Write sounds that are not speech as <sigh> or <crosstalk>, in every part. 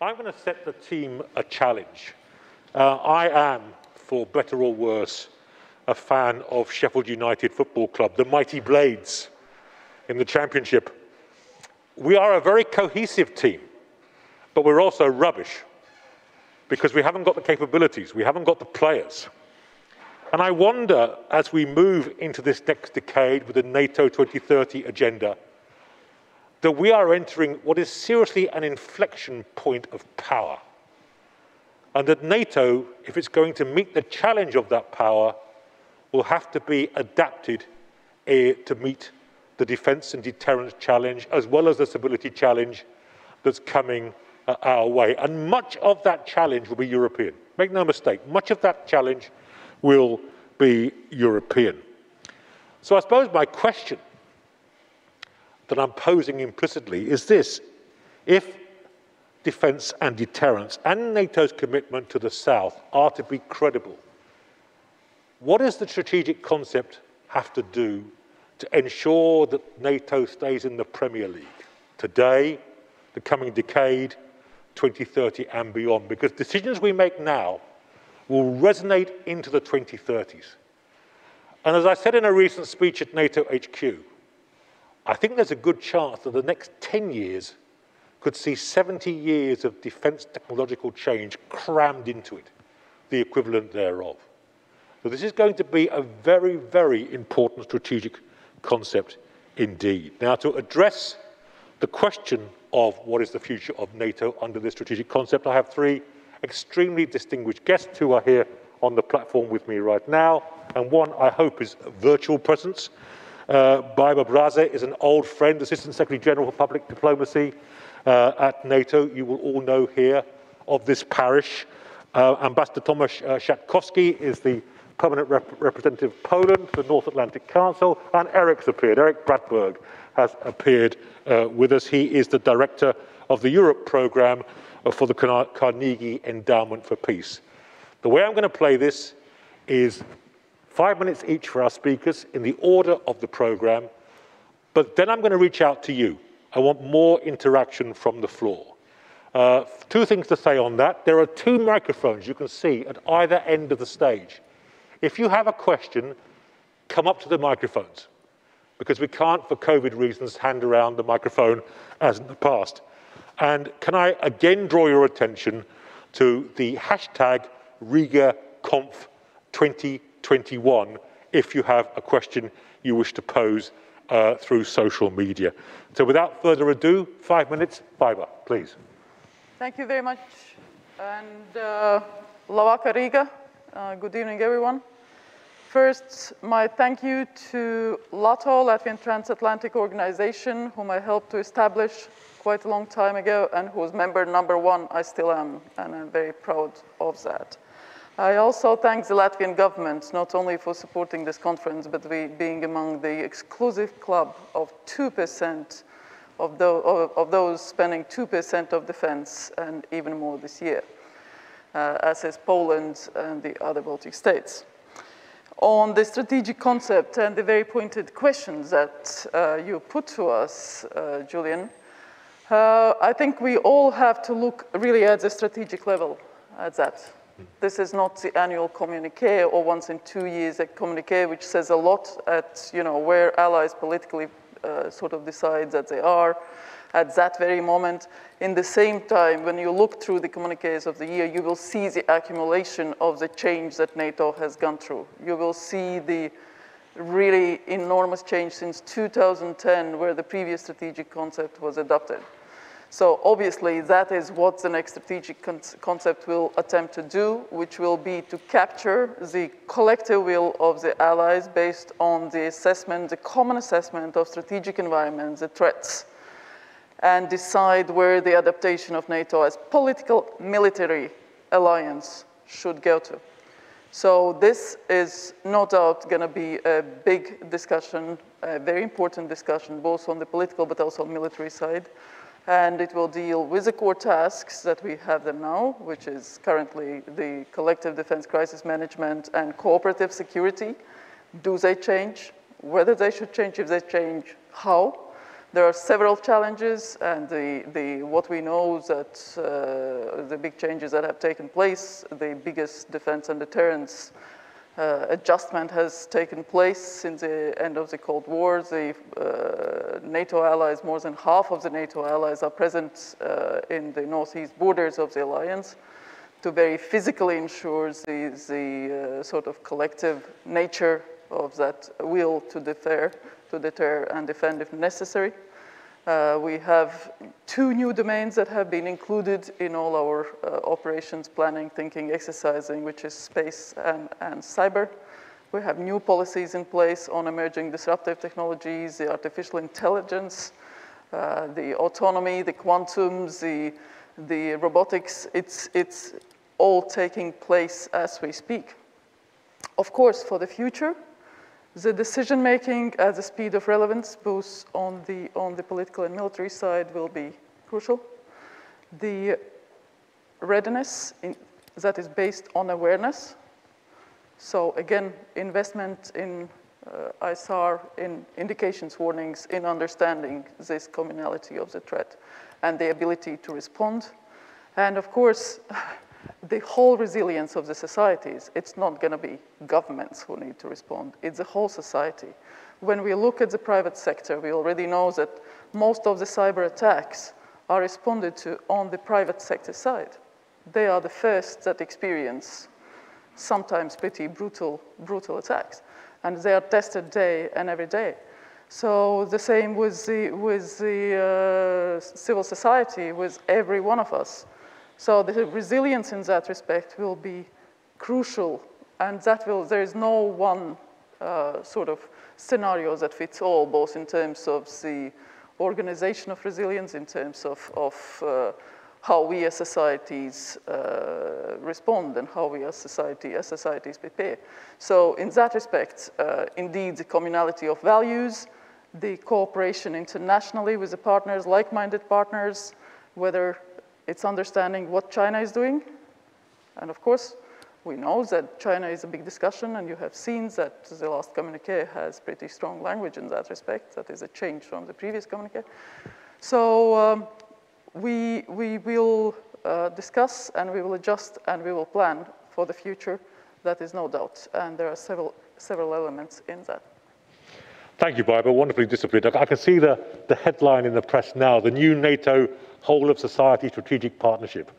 I'm going to set the team a challenge. Uh, I am, for better or worse, a fan of Sheffield United Football Club, the Mighty Blades in the Championship. We are a very cohesive team, but we're also rubbish because we haven't got the capabilities, we haven't got the players. And I wonder, as we move into this next decade with the NATO 2030 agenda, that we are entering what is seriously an inflection point of power. And that NATO, if it's going to meet the challenge of that power, will have to be adapted uh, to meet the defence and deterrence challenge as well as the stability challenge that's coming uh, our way. And much of that challenge will be European. Make no mistake, much of that challenge will be European. So I suppose my question that I'm posing implicitly is this. If defence and deterrence and NATO's commitment to the South are to be credible, what does the strategic concept have to do to ensure that NATO stays in the Premier League today, the coming decade, 2030 and beyond? Because decisions we make now will resonate into the 2030s. And as I said in a recent speech at NATO HQ, I think there's a good chance that the next 10 years could see 70 years of defense technological change crammed into it, the equivalent thereof. So this is going to be a very, very important strategic concept indeed. Now, to address the question of what is the future of NATO under this strategic concept, I have three extremely distinguished guests who are here on the platform with me right now, and one I hope is virtual presence. Uh, Braze is an old friend, Assistant Secretary General for Public Diplomacy uh, at NATO. You will all know here of this parish. Uh, Ambassador Tomasz uh, Szatkowski is the permanent rep representative of Poland for the North Atlantic Council, and Erik's appeared. Erik Brattberg has appeared uh, with us. He is the director of the Europe program uh, for the Carnegie Endowment for Peace. The way I'm going to play this is five minutes each for our speakers in the order of the program, but then I'm going to reach out to you. I want more interaction from the floor. Uh, two things to say on that. There are two microphones you can see at either end of the stage. If you have a question, come up to the microphones because we can't, for COVID reasons, hand around the microphone as in the past. And can I again draw your attention to the hashtag RigaConf20 21 if you have a question you wish to pose uh, through social media. So without further ado, five minutes, Baiba, please. Thank you very much. And uh, Riga, uh, good evening, everyone. First, my thank you to LATO, Latvian Transatlantic Organization, whom I helped to establish quite a long time ago and whose member number one I still am, and I'm very proud of that. I also thank the Latvian government, not only for supporting this conference, but we being among the exclusive club of 2% of, of, those spending 2% of defense and even more this year, uh, as is Poland and the other Baltic states. On the strategic concept and the very pointed questions that uh, you put to us, uh, Julian, uh, I think we all have to look really at the strategic level at that. This is not the annual communique or once in two years a communique, which says a lot at, you know, where allies politically uh, sort of decide that they are at that very moment. In the same time, when you look through the communiques of the year, you will see the accumulation of the change that NATO has gone through. You will see the really enormous change since 2010, where the previous strategic concept was adopted. So obviously that is what the next strategic con concept will attempt to do, which will be to capture the collective will of the allies based on the assessment, the common assessment of strategic environments, the threats, and decide where the adaptation of NATO as political military alliance should go to. So this is no doubt going to be a big discussion, a very important discussion, both on the political but also on the military side and it will deal with the core tasks that we have them now, which is currently the collective defense crisis management and cooperative security. Do they change? Whether they should change, if they change, how? There are several challenges, and the, the, what we know that uh, the big changes that have taken place, the biggest defense and deterrence uh, adjustment has taken place since the end of the Cold War. The uh, NATO allies, more than half of the NATO allies are present uh, in the northeast borders of the alliance to very physically ensure the, the uh, sort of collective nature of that will to deter to deter and defend if necessary. Uh, we have two new domains that have been included in all our uh, operations planning, thinking, exercising, which is space and, and cyber. We have new policies in place on emerging disruptive technologies, the artificial intelligence, uh, the autonomy, the quantums, the, the robotics. It's, it's all taking place as we speak. Of course, for the future, the decision making at the speed of relevance, both on the, on the political and military side, will be crucial. The readiness in, that is based on awareness. So again, investment in uh, ISR, in indications, warnings, in understanding this commonality of the threat and the ability to respond. And of course, the whole resilience of the societies. It's not going to be governments who need to respond, it's the whole society. When we look at the private sector, we already know that most of the cyber attacks are responded to on the private sector side. They are the first that experience sometimes pretty brutal, brutal attacks. And they are tested day and every day. So the same with the, with the uh, civil society, with every one of us. So the resilience in that respect will be crucial, and that will, there is no one uh, sort of scenario that fits all, both in terms of the organization of resilience, in terms of, of uh, how we as societies uh, respond and how we as society as societies prepare. So in that respect, uh, indeed, the communality of values, the cooperation internationally with the partners, like-minded partners, whether it's understanding what China is doing. And of course, we know that China is a big discussion, and you have seen that the last communique has pretty strong language in that respect. That is a change from the previous communique. So um, we, we will uh, discuss, and we will adjust, and we will plan for the future. That is no doubt. And there are several, several elements in that. Thank you, Baiba. Wonderfully disciplined. I can see the, the headline in the press now, the new NATO whole of society strategic partnership.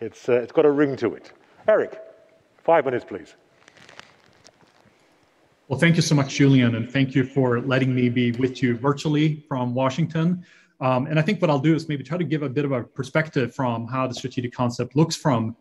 It's, uh, it's got a ring to it. Erik, five minutes, please. Well, thank you so much, Julian, and thank you for letting me be with you virtually from Washington. Um, and I think what I'll do is maybe try to give a bit of a perspective from how the strategic concept looks from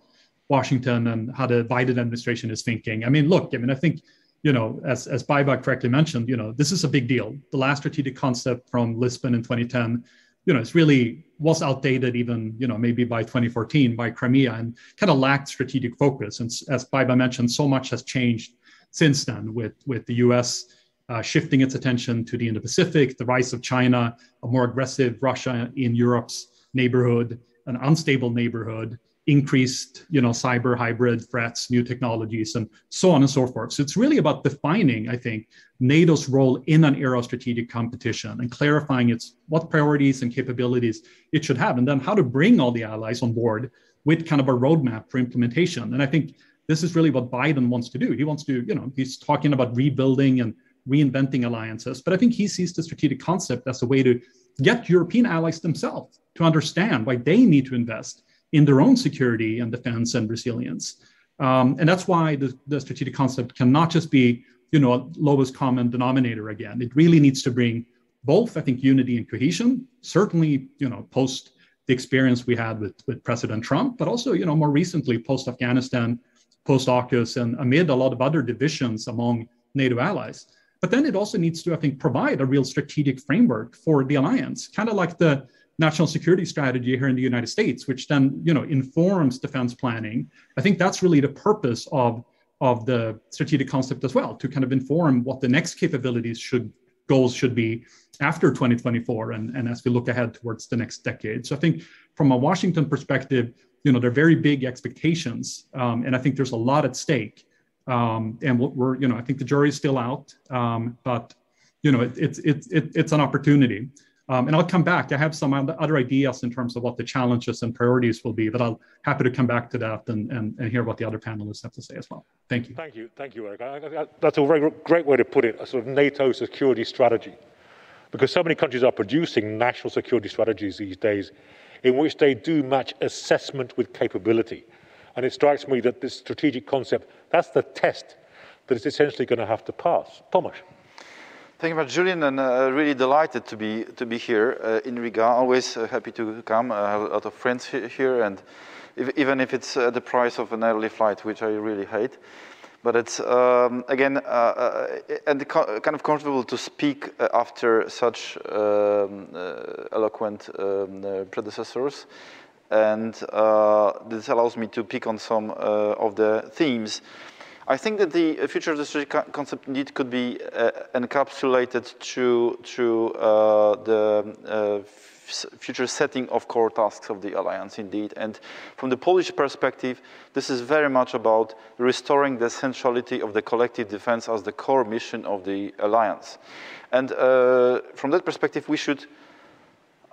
Washington and how the Biden administration is thinking. I mean, look, I mean, I think, you know, as, as Baiba correctly mentioned, you know, this is a big deal. The last strategic concept from Lisbon in 2010 you know, it's really was outdated even, you know, maybe by 2014 by Crimea and kind of lacked strategic focus. And as Baiba mentioned, so much has changed since then with, with the US uh, shifting its attention to the Indo-Pacific, the rise of China, a more aggressive Russia in Europe's neighborhood, an unstable neighborhood, increased you know cyber hybrid threats new technologies and so on and so forth. So it's really about defining i think nato's role in an era of strategic competition and clarifying its what priorities and capabilities it should have and then how to bring all the allies on board with kind of a roadmap for implementation. And i think this is really what biden wants to do. He wants to you know he's talking about rebuilding and reinventing alliances but i think he sees the strategic concept as a way to get european allies themselves to understand why they need to invest in their own security and defense and resilience. Um, and that's why the, the strategic concept cannot just be, you know, lowest common denominator again. It really needs to bring both, I think, unity and cohesion. Certainly, you know, post the experience we had with, with President Trump, but also, you know, more recently post Afghanistan, post AUKUS, and amid a lot of other divisions among NATO allies. But then it also needs to, I think, provide a real strategic framework for the alliance, kind of like the national security strategy here in the United States, which then you know informs defense planning. I think that's really the purpose of of the strategic concept as well, to kind of inform what the next capabilities should goals should be after 2024 and, and as we look ahead towards the next decade. So I think from a Washington perspective, you know, they're very big expectations. Um, and I think there's a lot at stake. Um, and we're, you know, I think the jury's still out, um, but, you know, it, it's, it's, it, it's an opportunity. Um, and I'll come back. I have some other ideas in terms of what the challenges and priorities will be, but I'll happy to come back to that and, and, and hear what the other panelists have to say as well. Thank you. Thank you. Thank you, Erik. I, I, that's a very great way to put it, a sort of NATO security strategy. Because so many countries are producing national security strategies these days in which they do match assessment with capability. And it strikes me that this strategic concept, that's the test that it's essentially going to have to pass. Thomas. Thank you very much, Julian, and uh, really delighted to be to be here uh, in Riga. Always uh, happy to come. I have a lot of friends here, and if, even if it's at the price of an early flight, which I really hate. But it's, um, again, uh, uh, and kind of comfortable to speak uh, after such um, eloquent um, predecessors. And this allows me to pick on some of the themes. I think that the future of the strategy concept indeed could be uh, encapsulated through, through uh, the uh, future setting of core tasks of the alliance indeed. And from the Polish perspective, this is very much about restoring the centrality of the collective defense as the core mission of the alliance. And uh, from that perspective, we should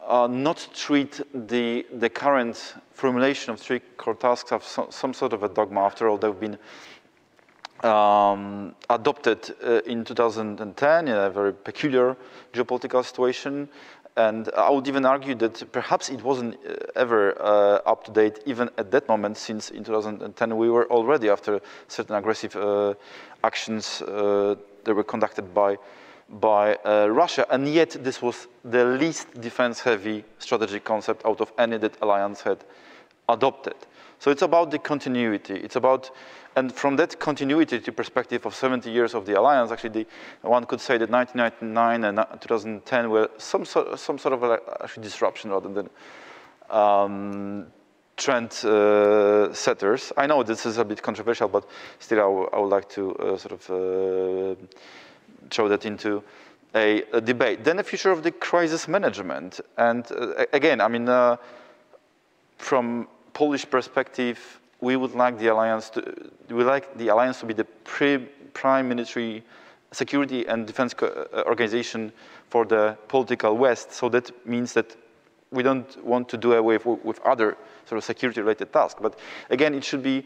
uh, not treat the, the current formulation of three core tasks as some, some sort of a dogma. After all, they've been um, adopted uh, in 2010 in a very peculiar geopolitical situation. And I would even argue that perhaps it wasn't uh, ever uh, up to date even at that moment, since in 2010 we were already after certain aggressive uh, actions uh, that were conducted by, by uh, Russia. And yet this was the least defense-heavy strategic concept out of any that alliance had adopted. So it's about the continuity. It's about and from that continuity perspective of 70 years of the alliance, actually, the, one could say that 1999 and 2010 were some sort, some sort of actually disruption rather than um, trend uh, setters. I know this is a bit controversial, but still I, would like to uh, sort of uh, throw that into a, a, debate. Then the future of the crisis management. And uh, again, I mean, uh, from Polish perspective, we would like the alliance to, we like the alliance to be the prime military security and defense uh, organization for the political West. So that means that we don't want to do away with, other sort of security-related tasks. But again, it should be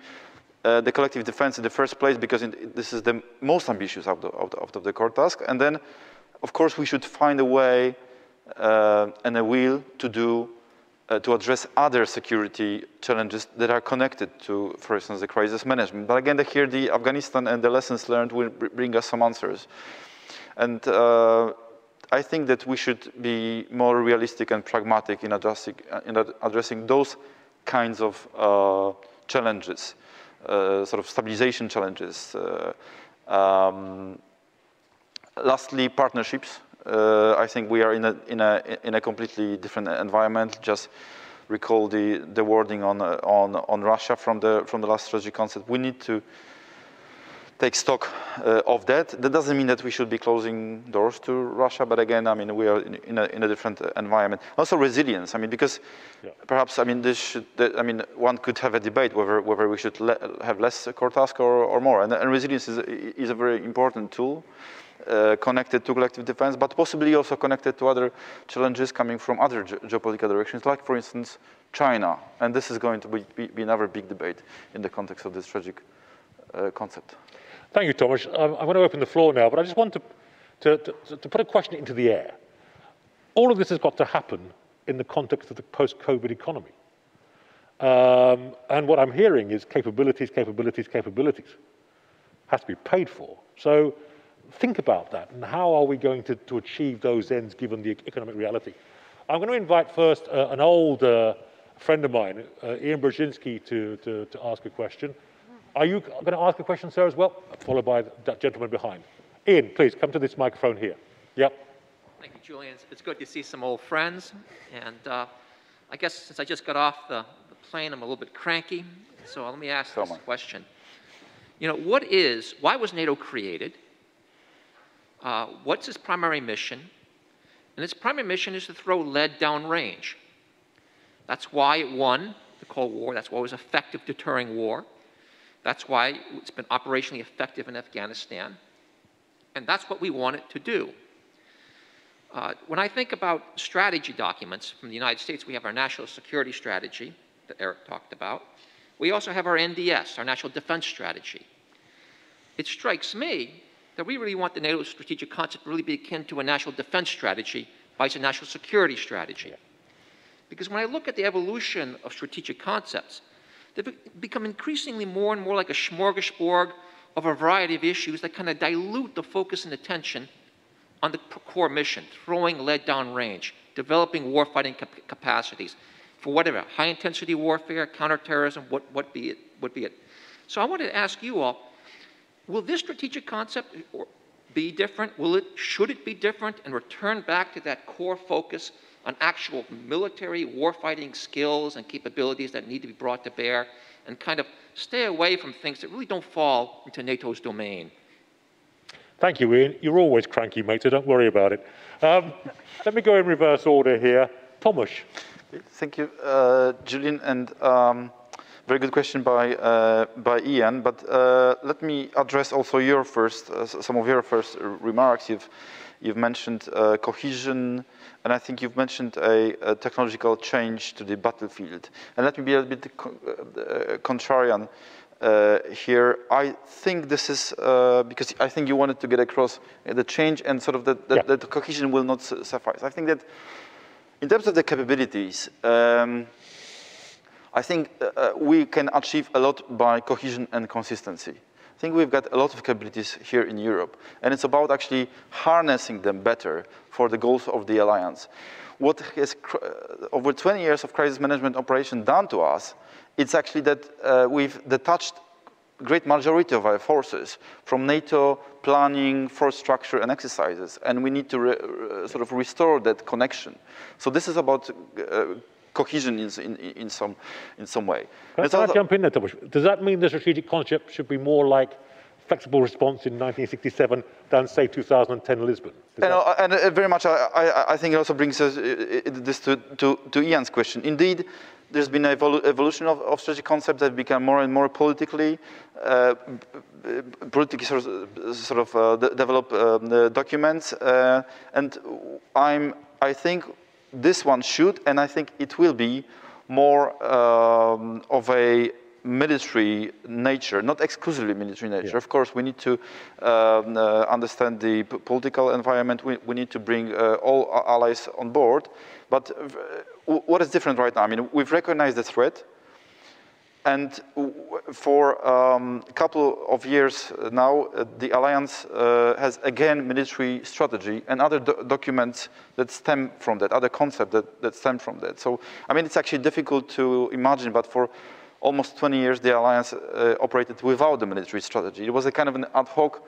uh, the collective defense in the first place because this is the most ambitious of of the core task. And then, of course, we should find a way uh, and a will to do uh, to address other security challenges that are connected to, for instance, the crisis management. But again, here the Afghanistan and the lessons learned will bring us some answers. And uh, I think that we should be more realistic and pragmatic in addressing, uh, in addressing those kinds of uh, challenges, uh, sort of stabilization challenges. Uh, um, lastly, partnerships. Uh, I think we are in a, in, a, in a completely different environment. Just recall the, the wording on, uh, on, on Russia from the, from the last strategy concept. We need to take stock uh, of that. That doesn't mean that we should be closing doors to Russia, but again, I mean, we are in, in, a, in a, different environment. Also resilience, I mean, because yeah. perhaps, I mean, this should, I mean, one could have a debate whether, whether we should le have less core task or, or more, and, and resilience is, is a very important tool uh, connected to collective defense, but possibly also connected to other challenges coming from other ge geopolitical directions, like, for instance, China. And this is going to be, be, be another big debate in the context of this tragic uh, concept. Thank you, Thomas. Um, I'm going to open the floor now, but I just want to, to, to, to put a question into the air. All of this has got to happen in the context of the post-COVID economy. Um, and what I'm hearing is capabilities, capabilities, capabilities. Has to be paid for. So think about that and how are we going to, to achieve those ends given the economic reality. I'm going to invite first uh, an old uh, friend of mine, uh, Ian Brzezinski, to, to, to, ask a question. Are you going to ask a question, sir, as well? Followed by that gentleman behind. Ian, please come to this microphone here. Yep. Thank you, Julian. It's good to see some old friends. And uh, I guess since I just got off the, the, plane, I'm a little bit cranky. So let me ask so this question. You know, what is, why was NATO created? Uh, what's its primary mission? And its primary mission is to throw lead downrange. That's why it won the Cold War. That's why it was effective deterring war. That's why it's been operationally effective in Afghanistan. And that's what we want it to do. Uh, when I think about strategy documents from the United States, we have our national security strategy that Erik talked about. We also have our NDS, our national defense strategy. It strikes me that we really want the NATO strategic concept to really be akin to a national defense strategy by a national security strategy. Because when I look at the evolution of strategic concepts, they've become increasingly more and more like a smorgasbord of a variety of issues that kind of dilute the focus and attention on the core mission, throwing lead down range, developing warfighting cap capacities for whatever, high intensity warfare, counterterrorism, what, what be it, what be it. So I wanted to ask you all, will this strategic concept be different? Will it, should it be different and return back to that core focus on actual military warfighting skills and capabilities that need to be brought to bear and kind of stay away from things that really don't fall into NATO's domain. Thank you, Ian. You're always cranky, mate, so don't worry about it. Um, let me go in reverse order here. Thomas. Thank you, uh, Julian, and um, very good question by uh, by Ian. But uh, let me address also your first, uh, some of your first remarks. You've you've mentioned uh, cohesion, and I think you've mentioned a, a, technological change to the battlefield. And let me be a little bit uh, contrarian uh, here. I think this is, uh, because I think you wanted to get across the change and sort of that, the, yeah. the cohesion will not suffice. I think that in terms of the capabilities, um, I think uh, uh, we can achieve a lot by cohesion and consistency. I think we've got a lot of capabilities here in Europe, and it's about actually harnessing them better for the goals of the alliance. What has uh, over 20 years of crisis management operation done to us, it's actually that uh, we've detached great majority of our forces from NATO planning, force structure, and exercises, and we need to sort of restore that connection. So this is about uh, cohesion in, in, in, some, in some way. Can, I jump in there? Does that mean the strategic concept should be more like flexible response in 1967 than, say, 2010 Lisbon? And, uh, and uh, very much, I, I, I, think it also brings us uh, this to, to, to Ian's question. Indeed, there's been an evolu evolution of, of strategic concepts that become more and more politically, uh, politically sort of, sort of uh, develop um, documents. Uh, and I'm, I think this one should, and I think it will be, more um, of a military nature, not exclusively military nature. Yeah. Of course, we need to um, uh, understand the political environment. We, we need to bring uh, all allies on board. But uh, what is different right now? I mean, we've recognized the threat. And for um, a couple of years now, uh, the alliance uh, has again military strategy and other do documents that stem from that, other concepts that, that stem from that. So, I mean, it's actually difficult to imagine, but for almost 20 years, the alliance uh, operated without the military strategy. It was a kind of an ad hoc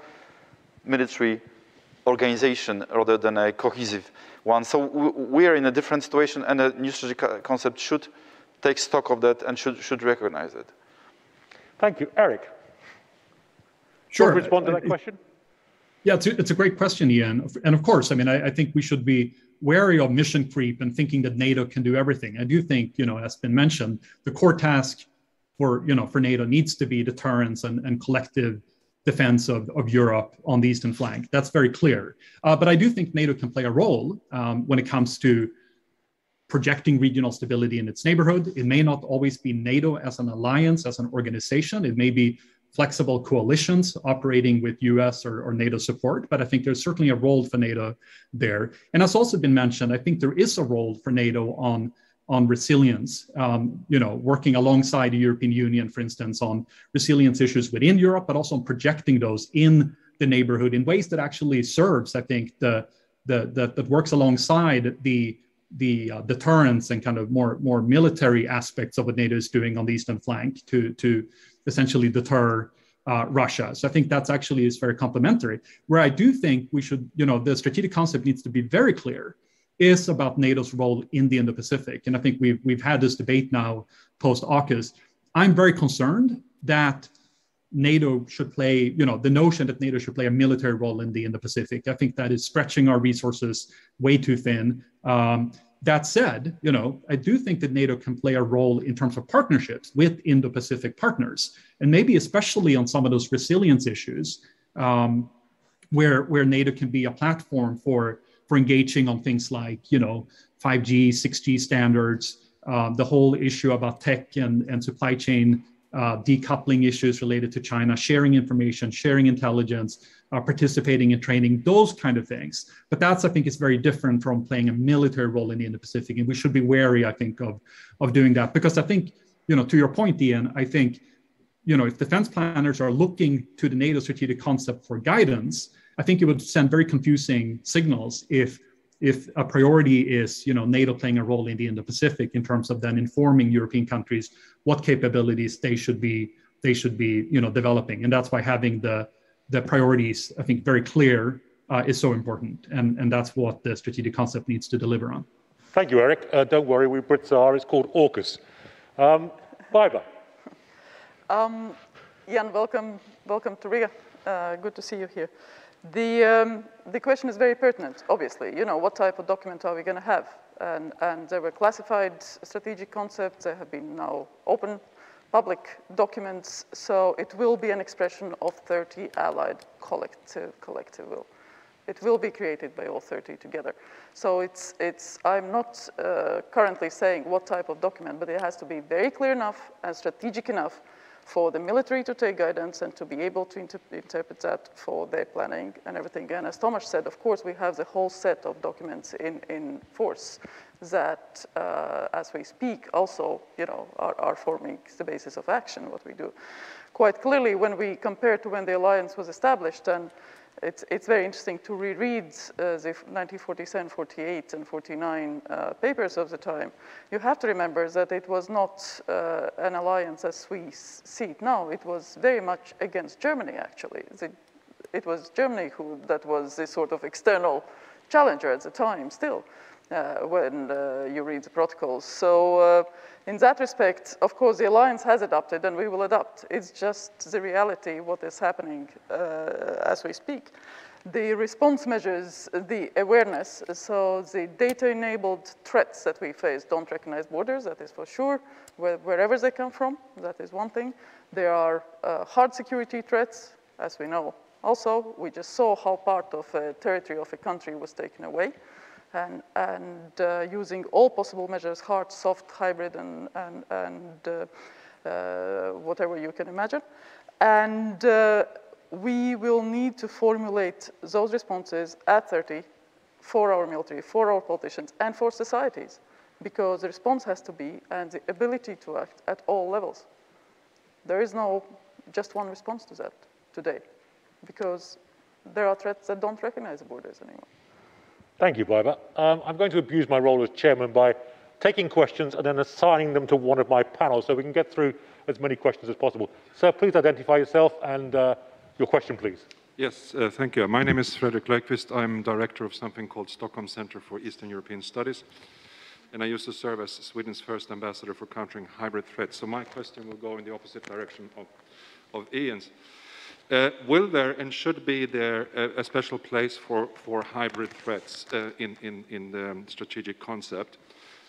military organization rather than a cohesive one. So we are in a different situation, and a new strategic concept should take stock of that and should, should recognize it. Thank you. Erik? Sure. respond to that question? Yeah, it's a, it's a great question, Ian. And of course, I mean, I, I, think we should be wary of mission creep and thinking that NATO can do everything. I do think, you know, as been mentioned, the core task for, you know, for NATO needs to be deterrence and, and collective defense of, of Europe on the eastern flank. That's very clear. Uh, but I do think NATO can play a role um, when it comes to projecting regional stability in its neighborhood. It may not always be NATO as an alliance, as an organization. It may be flexible coalitions operating with US or, or, NATO support, but I think there's certainly a role for NATO there. And as also been mentioned, I think there is a role for NATO on, on resilience, um, you know, working alongside the European Union, for instance, on resilience issues within Europe, but also on projecting those in the neighborhood in ways that actually serves, I think, the, the, the that works alongside the the uh, deterrence and kind of more more military aspects of what NATO is doing on the eastern flank to to essentially deter uh, Russia. So I think that's actually is very complementary. Where I do think we should, you know, the strategic concept needs to be very clear is about NATO's role in the Indo-Pacific. And I think we've we've had this debate now post AUKUS. I'm very concerned that NATO should play, you know, the notion that NATO should play a military role in the Indo-Pacific. I think that is stretching our resources way too thin. Um, that said, you know, I do think that NATO can play a role in terms of partnerships with Indo-Pacific partners, and maybe especially on some of those resilience issues, um, where where NATO can be a platform for for engaging on things like, you know, 5G, 6G standards, um, the whole issue about tech and, and supply chain uh, decoupling issues related to China, sharing information, sharing intelligence, uh, participating in training, those kind of things. But that's, I think, is very different from playing a military role in the Indo-Pacific, and we should be wary, I think, of of doing that because I think, you know, to your point, Ian, I think, you know, if defense planners are looking to the NATO strategic concept for guidance, I think it would send very confusing signals if if a priority is you know NATO playing a role in the Indo-Pacific in terms of then informing European countries what capabilities they should be they should be you know developing, and that's why having the the priorities I think very clear uh, is so important, and and that's what the strategic concept needs to deliver on. Thank you, Erik. Uh, don't worry, we Brits are. It's called AUKUS. Um, Baiba. Um, Jan, welcome, welcome to Riga. Uh, good to see you here. The, um, the question is very pertinent, obviously. You know, what type of document are we going to have? And, and there were classified strategic concepts. There have been now open public documents. So it will be an expression of 30 allied collective, collective will. It will be created by all 30 together. So it's, it's I'm not uh, currently saying what type of document, but it has to be very clear enough and strategic enough for the military to take guidance and to be able to inter interpret that for their planning and everything. And as Thomas said, of course, we have the whole set of documents in, in force that, uh, as we speak, also, you know, are, are forming the basis of action, what we do. Quite clearly, when we compare to when the alliance was established, and it's, it's very interesting to reread uh, the 1947, 48, and 49 uh, papers of the time. You have to remember that it was not uh, an alliance as we see it now. It was very much against Germany, actually. The, it was Germany who that was the sort of external challenger at the time still uh, when uh, you read the protocols. So uh, in that respect, of course, the alliance has adopted and we will adopt. It's just the reality, what is happening uh, as we speak. The response measures, the awareness, so the data-enabled threats that we face don't recognize borders, that is for sure, where, wherever they come from, that is one thing. There are uh, hard security threats, as we know. Also, we just saw how part of a territory of a country was taken away and, and uh, using all possible measures, hard, soft, hybrid, and, and, and uh, uh, whatever you can imagine. And uh, we will need to formulate those responses at 30 for our military, for our politicians, and for societies, because the response has to be and the ability to act at all levels. There is no just one response to that today, because there are threats that don't recognize borders anymore. Thank you, Baiba. Um, I'm going to abuse my role as chairman by taking questions and then assigning them to one of my panels so we can get through as many questions as possible. Sir, please identify yourself and uh, your question, please. Yes, uh, thank you. My name is Fredrik Löjdquist. I'm director of something called Stockholm Center for Eastern European Studies, and I used to serve as Sweden's first ambassador for countering hybrid threats. So my question will go in the opposite direction of, of Ian's. Uh, will there and should be there a, a special place for, for hybrid threats uh, in, in, in the um, strategic concept?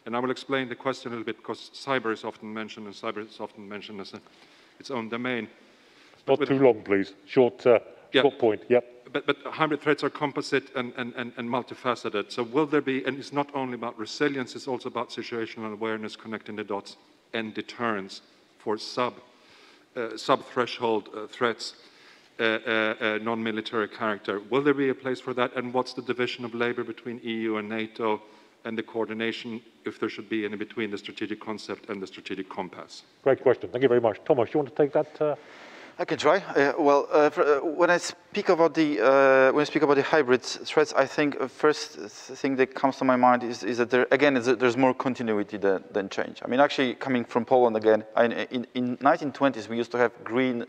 And I will explain the question a little bit because cyber is often mentioned and cyber is often mentioned as a, its own domain. Not too long, please. Short, uh, yeah, short point, yep. But, but hybrid threats are composite and, and, and, and multifaceted. So will there be, and it's not only about resilience, it's also about situational awareness, connecting the dots, and deterrence for sub, uh, sub-threshold uh, threats uh, uh, non-military character. Will there be a place for that? And what's the division of labor between EU and NATO and the coordination, if there should be any, between the strategic concept and the strategic compass? Great question. Thank you very much. Thomas, you want to take that? Uh... I can try. Uh, well, uh, for, uh, when I speak about the when I speak about the hybrid threats, I think the first thing that comes to my mind is, is that there again that there's more continuity than, than, change. I mean, actually, coming from Poland again, I, in, in 1920s we used to have green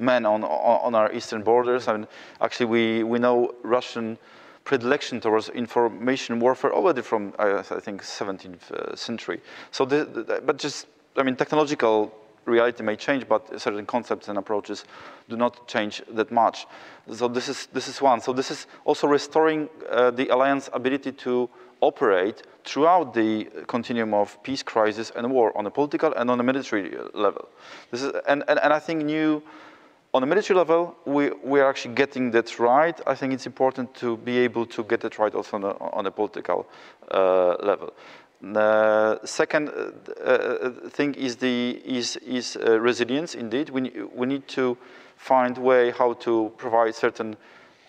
men on, on our eastern borders. Mean, actually, we, we know Russian predilection towards information warfare already from, uh, I think, 17th uh, century. So, the, the, but just, I mean, technological reality may change, but certain concepts and approaches do not change that much. So this is, this is one. So this is also restoring uh, the alliance ability to operate throughout the continuum of peace, crisis, and war on a political and on a military level. This is, and, and, and I think new on a military level, we, we are actually getting that right. I think it's important to be able to get that right also on a, on a political uh, level. The second uh, uh, thing is the is is uh, resilience. Indeed, we we need to find way how to provide certain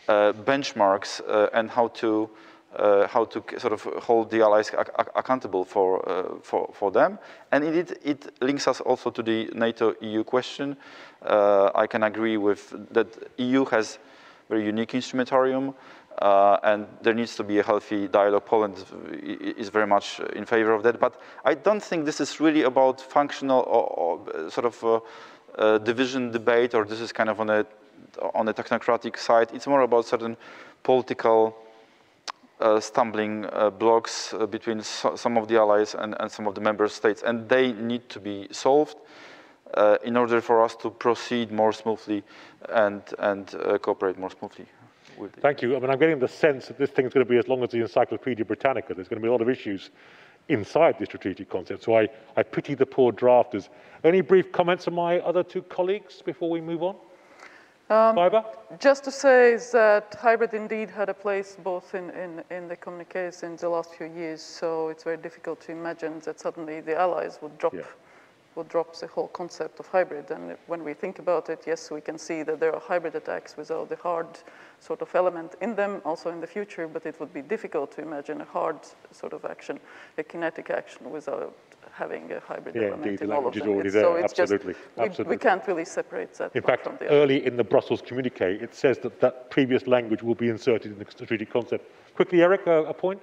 uh, benchmarks uh, and how to uh, how to sort of hold the allies ac accountable for, uh, for, for them. And indeed, it links us also to the NATO-EU question. Uh, I can agree with that EU has very unique instrumentarium, uh, and there needs to be a healthy dialogue. Poland is very much in favor of that, but I don't think this is really about functional or, or sort of uh, uh, division debate, or this is kind of on a, on a technocratic side. It's more about certain political uh, stumbling uh, blocks uh, between so some of the allies and, and, some of the member states, and they need to be solved uh, in order for us to proceed more smoothly and, and uh, cooperate more smoothly. Thank you. I mean, I'm getting the sense that this thing is going to be as long as the Encyclopedia Britannica. There's going to be a lot of issues inside the strategic concept. So I, I pity the poor drafters. Any brief comments from my other two colleagues before we move on? Um, just to say is that hybrid indeed had a place both in, in, in the communiques in the last few years, so it's very difficult to imagine that suddenly the allies would drop, yeah. Would drop the whole concept of hybrid. And when we think about it, yes, we can see that there are hybrid attacks without the hard sort of element in them also in the future, but it would be difficult to imagine a hard sort of action, a kinetic action without having a hybrid yeah, element indeed, in all of them. So it's there, absolutely. Just, we, absolutely. we, can't really separate that. In fact, early in the Brussels communique, it says that that previous language will be inserted in the strategic concept. Quickly, Erik, uh, a point?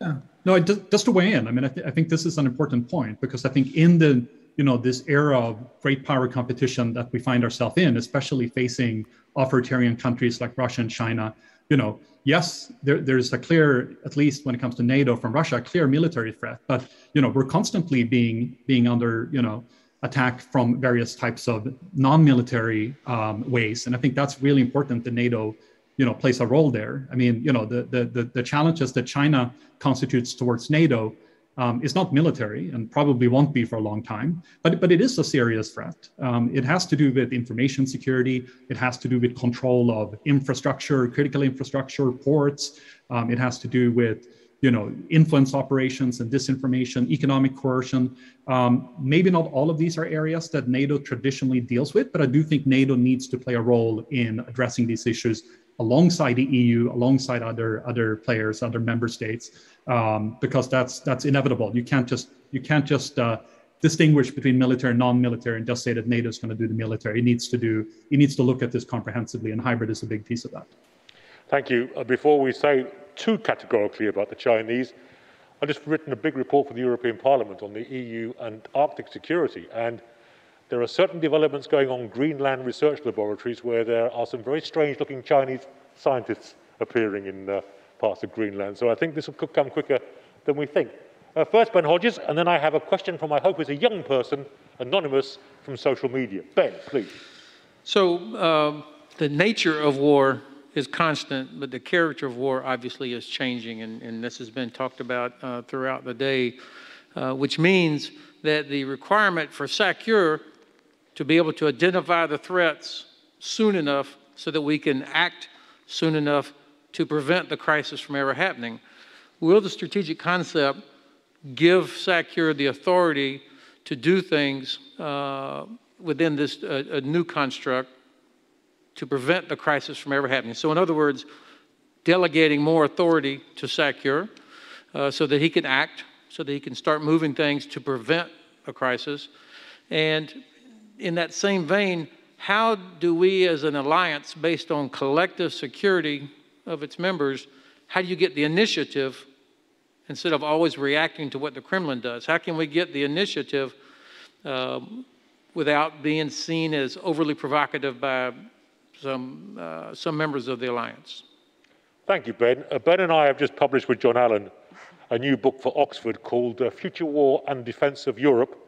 Yeah. No, just, just to weigh in, I mean, I, th I think this is an important point because I think in the, you know, this era of great power competition that we find ourselves in, especially facing authoritarian countries like Russia and China, you know, yes, there, there's a clear, at least when it comes to NATO from Russia, a clear military threat. But you know, we're constantly being being under you know attack from various types of non-military um, ways, and I think that's really important. that NATO, you know, plays a role there. I mean, you know, the the the, the challenges that China constitutes towards NATO um, is not military and probably won't be for a long time, but, but it is a serious threat. Um, it has to do with information security. It has to do with control of infrastructure, critical infrastructure, ports. Um, it has to do with you know, influence operations and disinformation, economic coercion. Um, maybe not all of these are areas that NATO traditionally deals with, but I do think NATO needs to play a role in addressing these issues alongside the EU, alongside other other players, other member states, um, because that's that's inevitable. You can't just you can't just uh, distinguish between military and non-military and just say that NATO is going to do the military. It needs to do it needs to look at this comprehensively, and hybrid is a big piece of that. Thank you. Uh, before we say too categorically about the Chinese, I've just written a big report for the European Parliament on the EU and Arctic security and there are certain developments going on Greenland research laboratories where there are some very strange looking Chinese scientists appearing in uh, parts of Greenland. So I think this could come quicker than we think. Uh, first, Ben Hodges, and then I have a question from, I hope, is a young person, anonymous from social media. Ben, please. So uh, the nature of war is constant, but the character of war obviously is changing, and, and this has been talked about uh, throughout the day, uh, which means that the requirement for SACEUR to be able to identify the threats soon enough so that we can act soon enough to prevent the crisis from ever happening. Will the strategic concept give SACEUR the authority to do things uh, within this uh, new construct to prevent the crisis from ever happening? So, in other words, delegating more authority to SACEUR uh, so that he can act, so that he can start moving things to prevent a crisis. And in that same vein, how do we as an alliance based on collective security of its members, how do you get the initiative instead of always reacting to what the Kremlin does? How can we get the initiative um, without being seen as overly provocative by some, uh, some members of the alliance? Thank you, Ben. Uh, ben and I have just published with John Allen a new book for Oxford called uh, Future War and Defense of Europe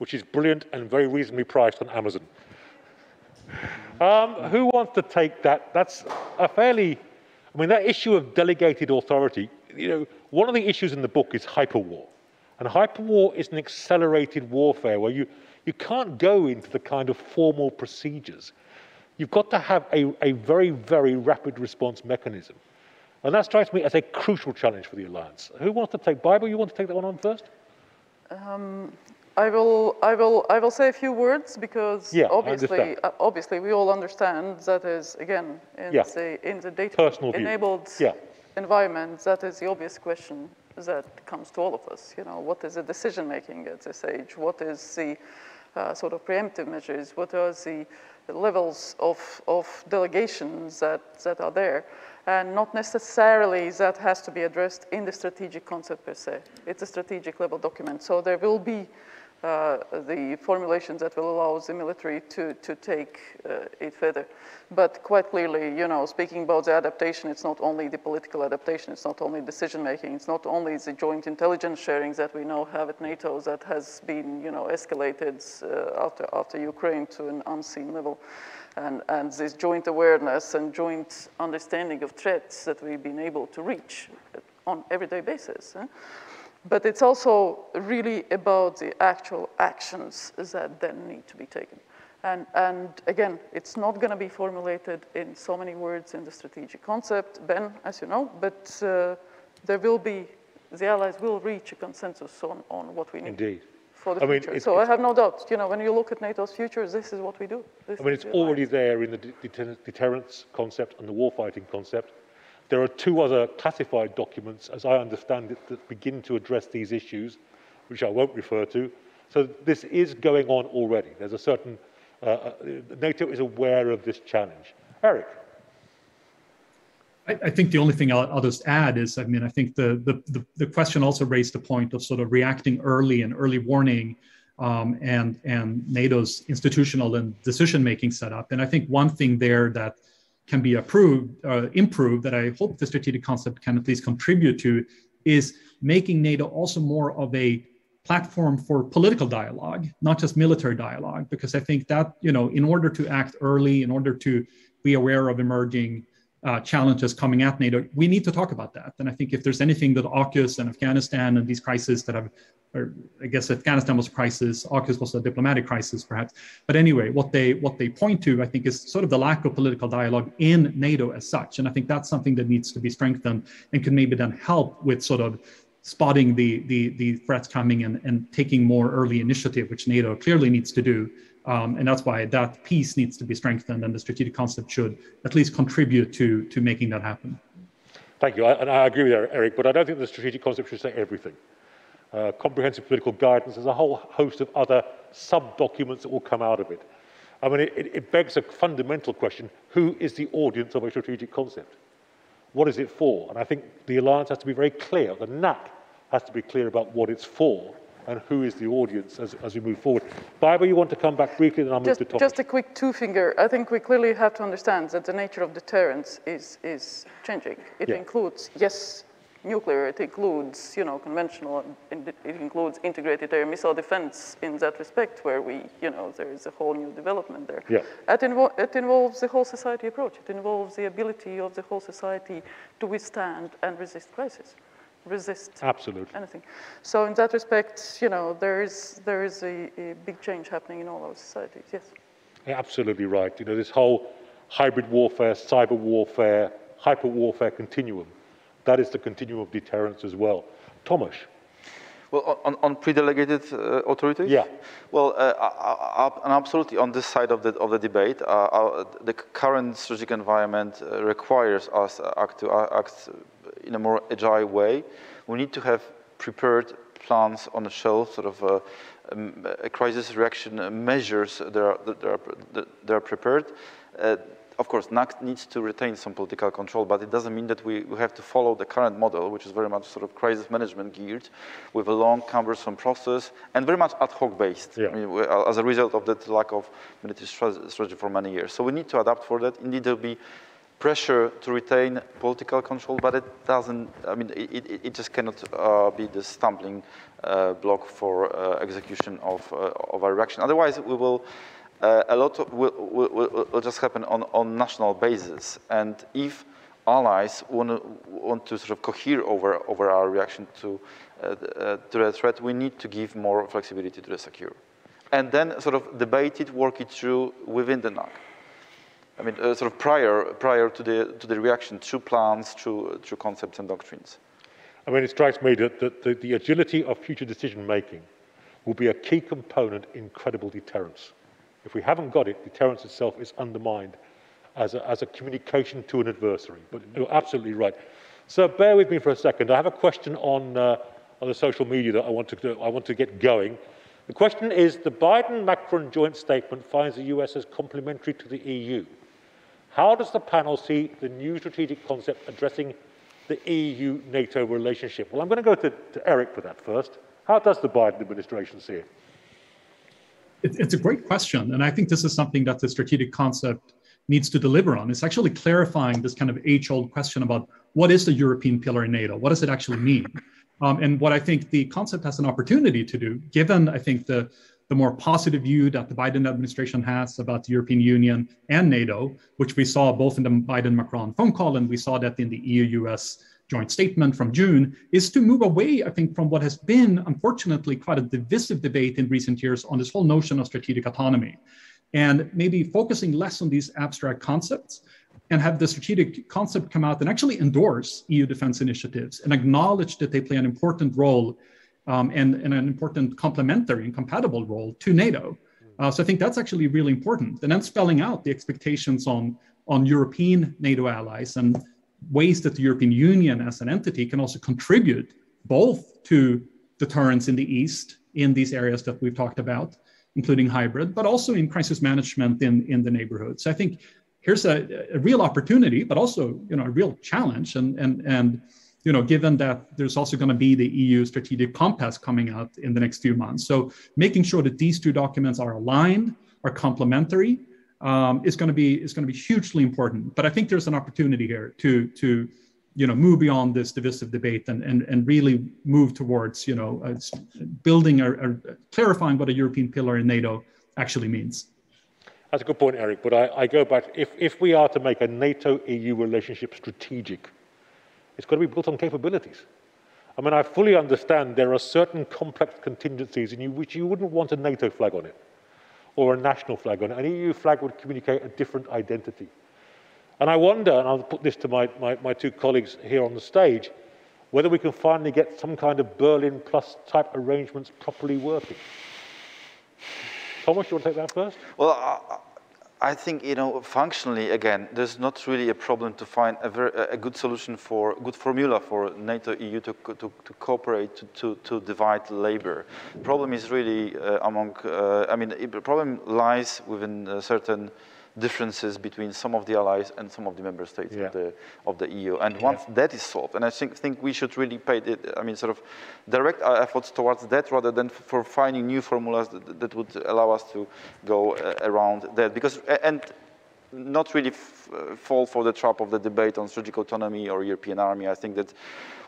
which is brilliant and very reasonably priced on Amazon. Um, who wants to take that? That's a fairly, I mean, that issue of delegated authority, you know, one of the issues in the book is hyperwar. And hyperwar is an accelerated warfare where you, you can't go into the kind of formal procedures. you've got to have a, a very, very rapid response mechanism. And that strikes me as a crucial challenge for the alliance. Who wants to take Baiba? You want to take that one on first? Um, I will, I will, I will say a few words because yeah, obviously, uh, obviously, we all understand that is again in yeah. the in the data-enabled yeah. environment. That is the obvious question that comes to all of us. You know, what is the decision making at this age? What is the uh, sort of preemptive measures? What are the levels of, of delegations that, that are there? And not necessarily that has to be addressed in the strategic concept per se. It's a strategic level document. So there will be uh, the formulations that will allow the military to, to take uh, it further. But quite clearly, you know, speaking about the adaptation, it's not only the political adaptation, it's not only decision making, it's not only the joint intelligence sharing that we now have at NATO that has been, you know, escalated uh, after, after Ukraine to an unseen level. And, and this joint awareness and joint understanding of threats that we've been able to reach on everyday basis. Eh? But it's also really about the actual actions that then need to be taken. And, and again, it's not going to be formulated in so many words in the strategic concept, Ben, as you know, but uh, there will be, the Allies will reach a consensus on, on what we need. Indeed. For the I future. Mean, so I have no doubt, you know, when you look at NATO's future, this is what we do. This I mean, it's the already there in the deterrence concept and the warfighting concept. There are two other classified documents, as I understand it, that begin to address these issues, which I won't refer to. So this is going on already. There's a certain, uh, uh, NATO is aware of this challenge. Erik. I, think the only thing I'll, I'll, just add is, I mean, I think the, the, the, the question also raised the point of sort of reacting early and early warning um, and, and NATO's institutional and decision-making setup. And I think one thing there that can be approved, uh, improved, that I hope the strategic concept can at least contribute to, is making NATO also more of a platform for political dialogue, not just military dialogue, because I think that, you know, in order to act early, in order to be aware of emerging uh, challenges coming at NATO, we need to talk about that. And I think if there's anything that AUKUS and Afghanistan and these crises that have or I guess Afghanistan was a crisis, AUKUS was a diplomatic crisis, perhaps. But anyway, what they what they point to, I think, is sort of the lack of political dialogue in NATO as such, and I think that's something that needs to be strengthened and can maybe then help with sort of spotting the the, the threats coming and, and taking more early initiative, which NATO clearly needs to do. Um, and that's why that piece needs to be strengthened, and the strategic concept should at least contribute to to making that happen. Thank you, I, and I agree with Erik, but I don't think the strategic concept should say everything uh, comprehensive political guidance. There's a whole host of other sub-documents that will come out of it. I mean, it, it begs a fundamental question. Who is the audience of a strategic concept? What is it for? And I think the alliance has to be very clear. The NAC has to be clear about what it's for and who is the audience as, as we move forward. Baiba, you want to come back briefly, then I'll just, move to Thomas. Just a quick two-finger. I think we clearly have to understand that the nature of deterrence is, is changing. It yeah. includes, yes, nuclear, it includes, you know, conventional, it includes integrated air missile defense in that respect, where we, you know, there is a whole new development there. Yeah. It, invo it involves the whole society approach. It involves the ability of the whole society to withstand and resist crisis, resist Absolutely. anything. So in that respect, you know, there is, there is a, a big change happening in all our societies, yes. Yeah, absolutely right. You know, this whole hybrid warfare, cyber warfare, hyper warfare continuum that is the continuum of deterrence as well. Thomas. Well, on, on pre-delegated uh, authorities? Yeah. Well, uh, uh, uh absolutely on this side of the, of the debate, uh, uh, the current strategic environment requires us act to act in a more agile way. We need to have prepared plans on the shelf, sort of a, um, a crisis reaction measures that are, that are, that are prepared uh, of course, NAC needs to retain some political control, but it doesn't mean that we, we have to follow the current model, which is very much sort of crisis management geared, with a long, cumbersome process, and very much ad hoc based, yeah. I mean, uh, as a result of that lack of military strategy for many years. So we need to adapt for that. Indeed, there'll be pressure to retain political control, but it doesn't, I mean, it, it just cannot uh, be the stumbling uh, block for uh, execution of, uh, of our reaction. Otherwise, we will uh, a lot will, will, will, just happen on, on national basis. And if allies want to, want to sort of cohere over, over our reaction to, uh, uh, to the threat, we need to give more flexibility to the SACEUR. And then sort of debate it, work it through within the NAC. I mean, uh, sort of prior, prior to, the, to the reaction through plans, through, through concepts and doctrines. I mean, it strikes me that, that the, the agility of future decision making will be a key component in credible deterrence. If we haven't got it, deterrence itself is undermined as a, as a communication to an adversary. But you're absolutely right. So bear with me for a second. I have a question on, uh, on the social media that I want, to, I want to get going. The question is, the Biden-Macron joint statement finds the US as complementary to the EU. How does the panel see the new strategic concept addressing the EU-NATO relationship? Well, I'm going to go to, to Erik for that first. How does the Biden administration see it? It's a great question. And I think this is something that the strategic concept needs to deliver on. It's actually clarifying this kind of age old question about what is the European pillar in NATO? What does it actually mean? Um, and what I think the concept has an opportunity to do, given I think the the more positive view that the Biden administration has about the European Union and NATO, which we saw both in the Biden Macron phone call and we saw that in the EU US joint statement from June, is to move away, I think, from what has been, unfortunately, quite a divisive debate in recent years on this whole notion of strategic autonomy. And maybe focusing less on these abstract concepts and have the strategic concept come out and actually endorse EU defense initiatives and acknowledge that they play an important role um, and, and, an important complementary and compatible role to NATO. Uh, so I think that's actually really important. And then spelling out the expectations on, on European NATO allies and ways that the European Union as an entity can also contribute both to deterrence in the East in these areas that we've talked about, including hybrid, but also in crisis management in, in the neighborhood. So I think here's a, a real opportunity, but also you know a real challenge. And and and you know, given that there's also going to be the EU strategic compass coming out in the next few months. So making sure that these two documents are aligned, are complementary, um, is going to be is going to be hugely important. But I think there's an opportunity here to to you know move beyond this divisive debate and and, and really move towards you know uh, building a, clarifying what a European pillar in NATO actually means. That's a good point, Erik. But I, I go back if if we are to make a NATO EU relationship strategic it's got to be built on capabilities. I mean, I fully understand there are certain complex contingencies in you which you wouldn't want a NATO flag on it or a national flag on it. An EU flag would communicate a different identity. And I wonder, and I'll put this to my, my, my two colleagues here on the stage, whether we can finally get some kind of Berlin plus type arrangements properly working. Thomas, you want to take that first? Well, I, I think, you know, functionally, again, there's not really a problem to find a, very, a good solution for, good formula for NATO EU to, to, to cooperate, to, to, to, divide labor. Problem is really uh, among, uh, I mean, the problem lies within certain differences between some of the allies and some of the member states yeah. of, the, of the EU. And once that is solved, and I think, think we should really pay, it, I mean, sort of direct our efforts towards that rather than for finding new formulas that, that would allow us to go uh, around that. Because, and not really uh, fall for the trap of the debate on strategic autonomy or European army. I think that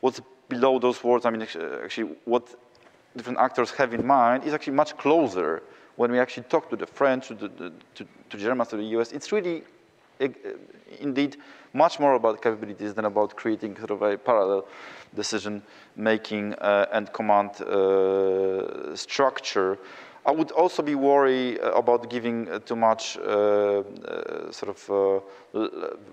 what's below those words, I mean, actually, what different actors have in mind is actually much closer when we actually talk to the French, to the, to, to Germans, to the US, it's really uh, indeed much more about capabilities than about creating sort of a parallel decision making uh, and command uh, structure. I would also be worried about giving too much uh, sort of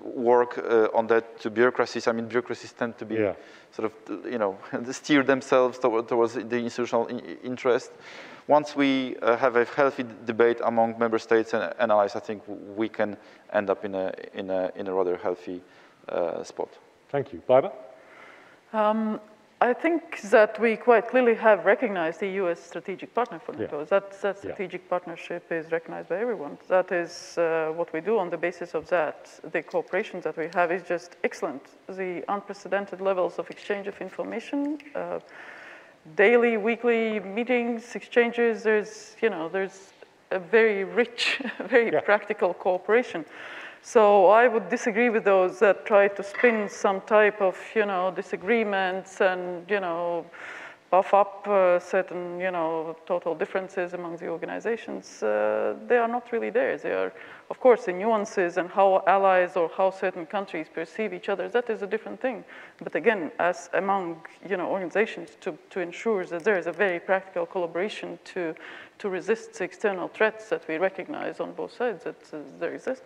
work on that to bureaucracies. I mean, bureaucracies tend to be yeah. sort of, you know, <laughs> steer themselves towards the institutional interest once we uh, have a healthy debate among member states and allies, I think we can end up in a, in a, in a rather healthy uh, spot. Thank you. Baiba? Um, I think that we quite clearly have recognized the US strategic partner for NATO. Yeah. That, that strategic yeah. partnership is recognized by everyone. That is uh, what we do on the basis of that. The cooperation that we have is just excellent. The unprecedented levels of exchange of information, uh, daily, weekly meetings, exchanges, there's, you know, there's a very rich, <laughs> very yeah. practical cooperation. So I would disagree with those that try to spin some type of, you know, disagreements and, you know, buff up uh, certain, you know, total differences among the organizations. Uh, they are not really there. They are of course, the nuances and how allies or how certain countries perceive each other, that is a different thing. But again, as among you know, organizations to, to ensure that there is a very practical collaboration to, to resist the external threats that we recognize on both sides that uh, there exist.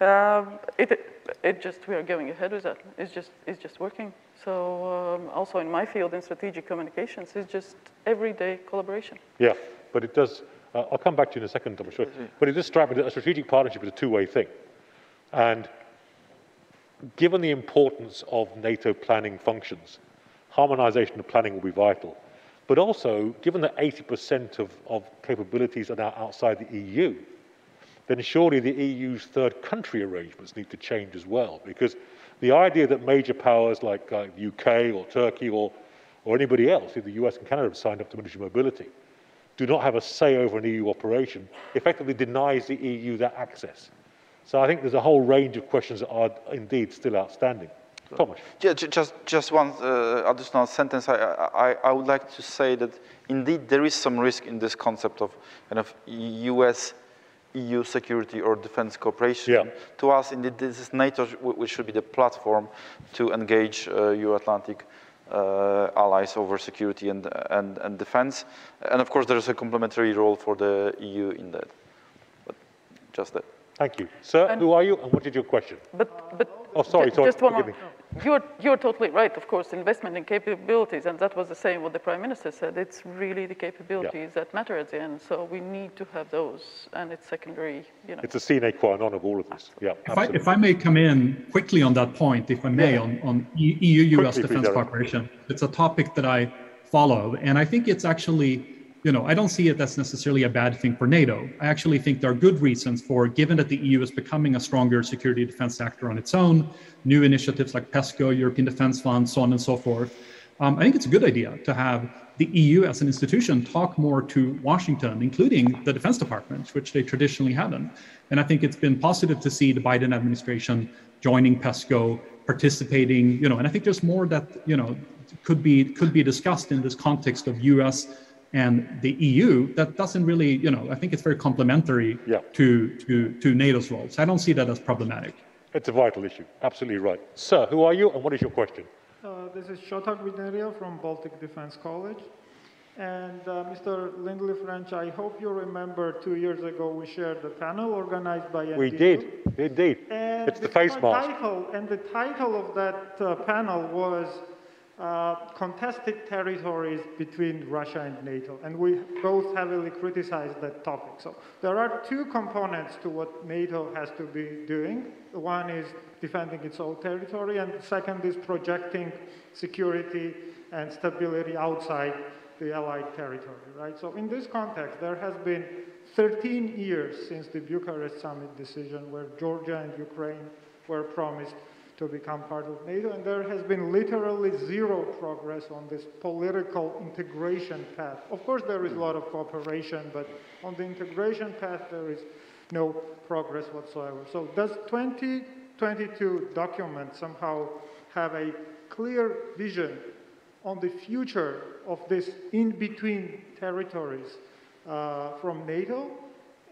Um, it, it just, we are going ahead with that. It's just, it's just working. So um, also in my field in strategic communications, it's just everyday collaboration. Yeah, but it does, uh, I'll come back to you in a second, I'm sure. But it does strike me that a strategic partnership is a two-way thing. And given the importance of NATO planning functions, harmonization of planning will be vital. But also, given that 80% of, of capabilities are now outside the EU, then surely the EU's third country arrangements need to change as well. Because the idea that major powers like uh, the UK or Turkey or, or anybody else, the US and Canada have signed up to military mobility, do not have a say over an EU operation, effectively denies the EU that access. So I think there's a whole range of questions that are indeed still outstanding. Thomas. Yeah, just, just one uh, additional sentence. I, I, I would like to say that indeed there is some risk in this concept of kind of US EU security or defense cooperation. Yeah. To us, indeed, this is NATO, which should be the platform to engage uh, Euro-Atlantic uh, allies over security and, and, and defense. And of course, there is a complementary role for the EU in that. But just that. Thank you. Sir, and who are you and what is your question? But, but oh, sorry, sorry. Just one more. You're, you're totally right, of course, investment in capabilities, and that was the same what the Prime Minister said. It's really the capabilities yeah. that matter at the end, so we need to have those, and it's secondary, you know. It's a sine qua non of all of this, yeah. If I, if I, may come in quickly on that point, if I may, yeah. on, on EU-US defense cooperation, it's a topic that I follow, and I think it's actually you know, I don't see it as necessarily a bad thing for NATO. I actually think there are good reasons for, given that the EU is becoming a stronger security defense actor on its own, new initiatives like PESCO, European Defense Fund, so on and so forth. Um, I think it's a good idea to have the EU as an institution talk more to Washington, including the Defense Department, which they traditionally haven't. And I think it's been positive to see the Biden administration joining PESCO, participating, you know, and I think there's more that, you know, could be could be discussed in this context of US and the EU, that doesn't really, you know, I think it's very complementary yeah. to, to, to NATO's roles. I don't see that as problematic. It's a vital issue. Absolutely right. Sir, who are you and what is your question? Uh, this is Shota Gvineria from Baltic Defense College. And uh, Mr. Lindley French, I hope you remember two years ago we shared a panel organized by NDU. We did, indeed. And it's the face mask. Title, and the title of that uh, panel was Uh, contested territories between Russia and NATO, and we both heavily criticized that topic. So there are two components to what NATO has to be doing. One is defending its own territory, and the second is projecting security and stability outside the Allied territory, right? So in this context, there has been 13 years since the Bucharest summit decision where Georgia and Ukraine were promised to become part of NATO, and there has been literally zero progress on this political integration path. Of course, there is a lot of cooperation, but on the integration path, there is no progress whatsoever. So does 2022 document somehow have a clear vision on the future of this in-between territories uh, from NATO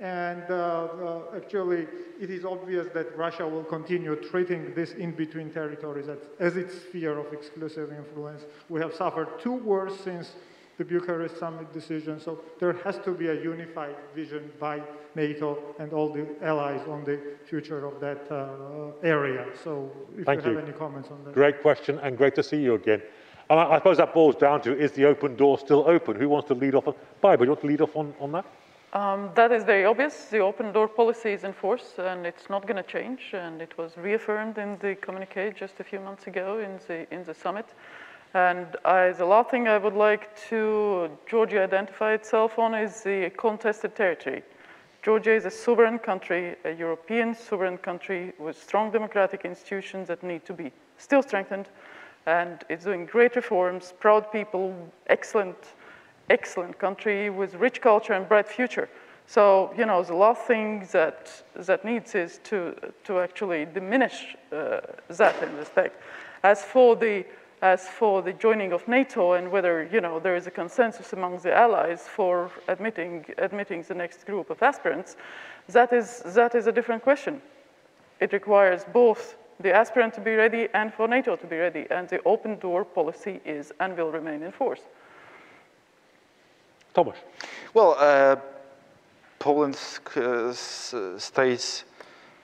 and uh, uh, actually, it is obvious that Russia will continue treating this in-between territories as, as, its sphere of exclusive influence. We have suffered two wars since the Bucharest summit decision, so there has to be a unified vision by NATO and all the allies on the future of that uh, area. So if Thank you have any comments on that. Great question, and great to see you again. I suppose that boils down to, is the open door still open? Who wants to lead off? On, Baiba, you want to lead off on, on that? Um, that is very obvious. The open door policy is in force and it's not going to change. And it was reaffirmed in the communique just a few months ago in the, in the summit. And I, the last thing I would like to Georgia identify itself on is the contested territory. Georgia is a sovereign country, a European sovereign country with strong democratic institutions that need to be still strengthened. And it's doing great reforms, proud people, excellent excellent country with rich culture and bright future. So, you know, the last thing that, that needs is to, to actually diminish uh, that in respect. As for the as for the joining of NATO and whether you know there is a consensus among the allies for admitting admitting the next group of aspirants, that is that is a different question. It requires both the aspirant to be ready and for NATO to be ready, and the open door policy is and will remain in force. Thomas. Well, uh, Poland stays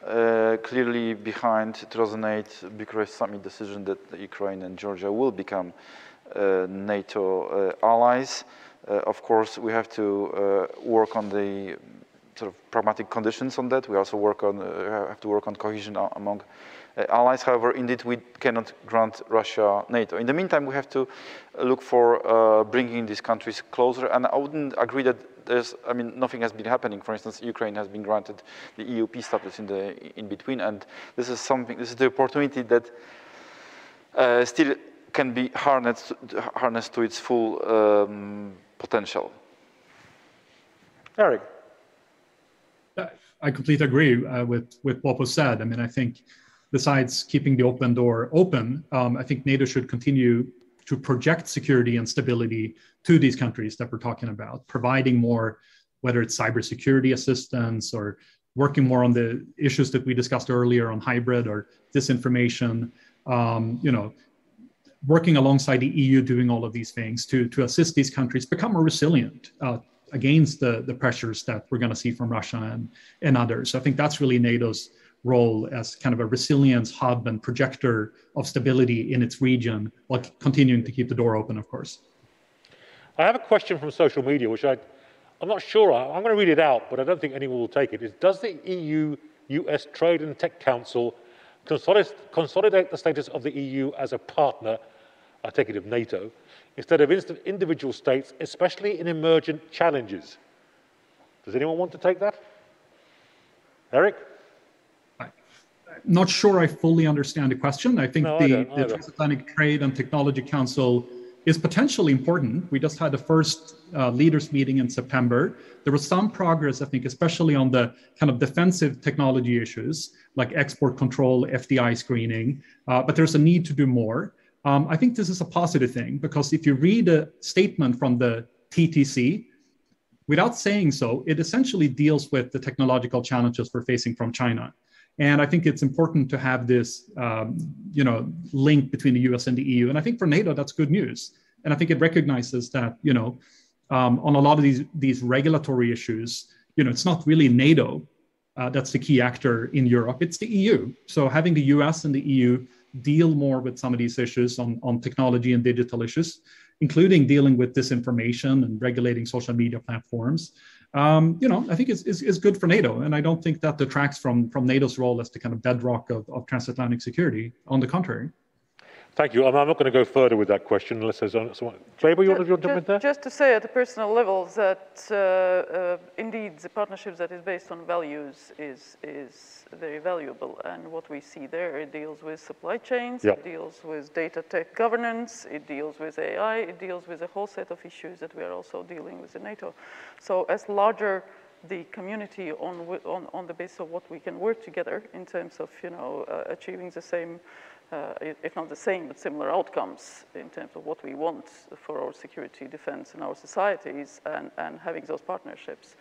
uh, clearly behind 2008 Bucharest summit decision that Ukraine and Georgia will become uh, NATO uh, allies. Uh, of course, we have to uh, work on the sort of pragmatic conditions on that. We also work on have to work on cohesion among allies. However, indeed, we cannot grant Russia NATO. In the meantime, we have to look for bringing these countries closer. And I wouldn't agree that there's, I mean, nothing has been happening. For instance, Ukraine has been granted the EOP status in the in between, and this is something. This is the opportunity that uh, still can be harnessed harnessed to its full um, potential. Erik. I completely agree uh, with, with what was said. I mean, I think besides keeping the open door open, um, I think NATO should continue to project security and stability to these countries that we're talking about, providing more, whether it's cybersecurity assistance or working more on the issues that we discussed earlier on hybrid or disinformation, um, you know, working alongside the EU doing all of these things to, to assist these countries become more resilient uh, against the, the pressures that we're going to see from Russia and, and others. So I think that's really NATO's role as kind of a resilience hub and projector of stability in its region while continuing to keep the door open, of course. I have a question from social media, which I, I'm not sure. I'm going to read it out, but I don't think anyone will take it. Is does the EU US Trade and Tech Council consolidate the status of the EU as a partner, I take it of NATO, instead of individual states, especially in emergent challenges? Does anyone want to take that? Erik? Not sure I fully understand the question. I think no, the, I the Transatlantic Trade and Technology Council is potentially important. We just had the first uh, leaders meeting in September. There was some progress, I think, especially on the kind of defensive technology issues like export control, FDI screening, uh, but there's a need to do more. Um, I think this is a positive thing because if you read a statement from the TTC, without saying so, it essentially deals with the technological challenges we're facing from China. And I think it's important to have this, um, you know, link between the U.S. and the EU. And I think for NATO, that's good news. And I think it recognizes that, you know, um, on a lot of these these regulatory issues, you know, it's not really NATO uh, that's the key actor in Europe. It's the EU. So having the U.S. and the EU deal more with some of these issues on on technology and digital issues, including dealing with disinformation and regulating social media platforms, um, you know, I think is good for NATO. And I don't think that detracts from, from NATO's role as the kind of bedrock of, of transatlantic security. On the contrary. Thank you. I'm, I'm not going to go further with that question unless there's someone. Baiba, you want to jump in there? Just to say at a personal level that uh, uh, indeed the partnership that is based on values is, is very valuable. And what we see there, it deals with supply chains, it deals with data tech governance, it deals with AI, it deals with a whole set of issues that we are also dealing with in NATO. So as larger the community on, on, on the basis of what we can work together in terms of, you know, uh, achieving the same uh, if not the same, but similar outcomes in terms of what we want for our security, defense, and our societies, and, and having those partnerships,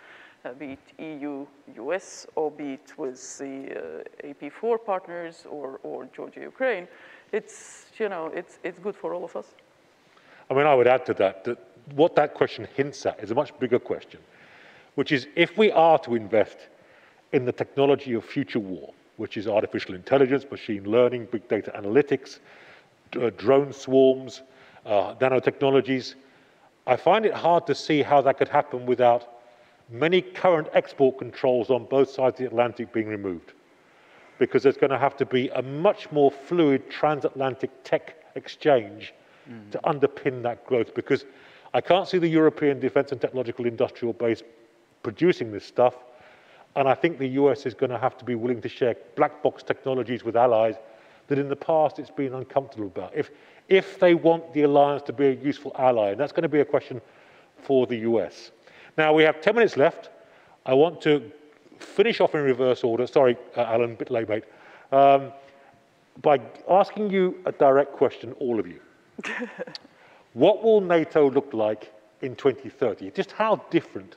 uh, be it EU, US, or be it with the uh, AP4 partners or, or Georgia, Ukraine, it's, you know, it's, it's good for all of us. I mean, I would add to that that what that question hints at is a much bigger question, which is if we are to invest in the technology of future war, which is artificial intelligence, machine learning, big data analytics, uh, drone swarms, uh, nanotechnologies. I find it hard to see how that could happen without many current export controls on both sides of the Atlantic being removed. Because there's going to have to be a much more fluid transatlantic tech exchange mm. to underpin that growth. Because I can't see the European defense and technological industrial base producing this stuff and I think the US is going to have to be willing to share black box technologies with allies that in the past it's been uncomfortable about. If, if they want the alliance to be a useful ally, and that's going to be a question for the US. Now, we have 10 minutes left. I want to finish off in reverse order. Sorry, uh, Alan, a bit late, mate. Um, by asking you a direct question, all of you. <laughs> what will NATO look like in 2030? Just how different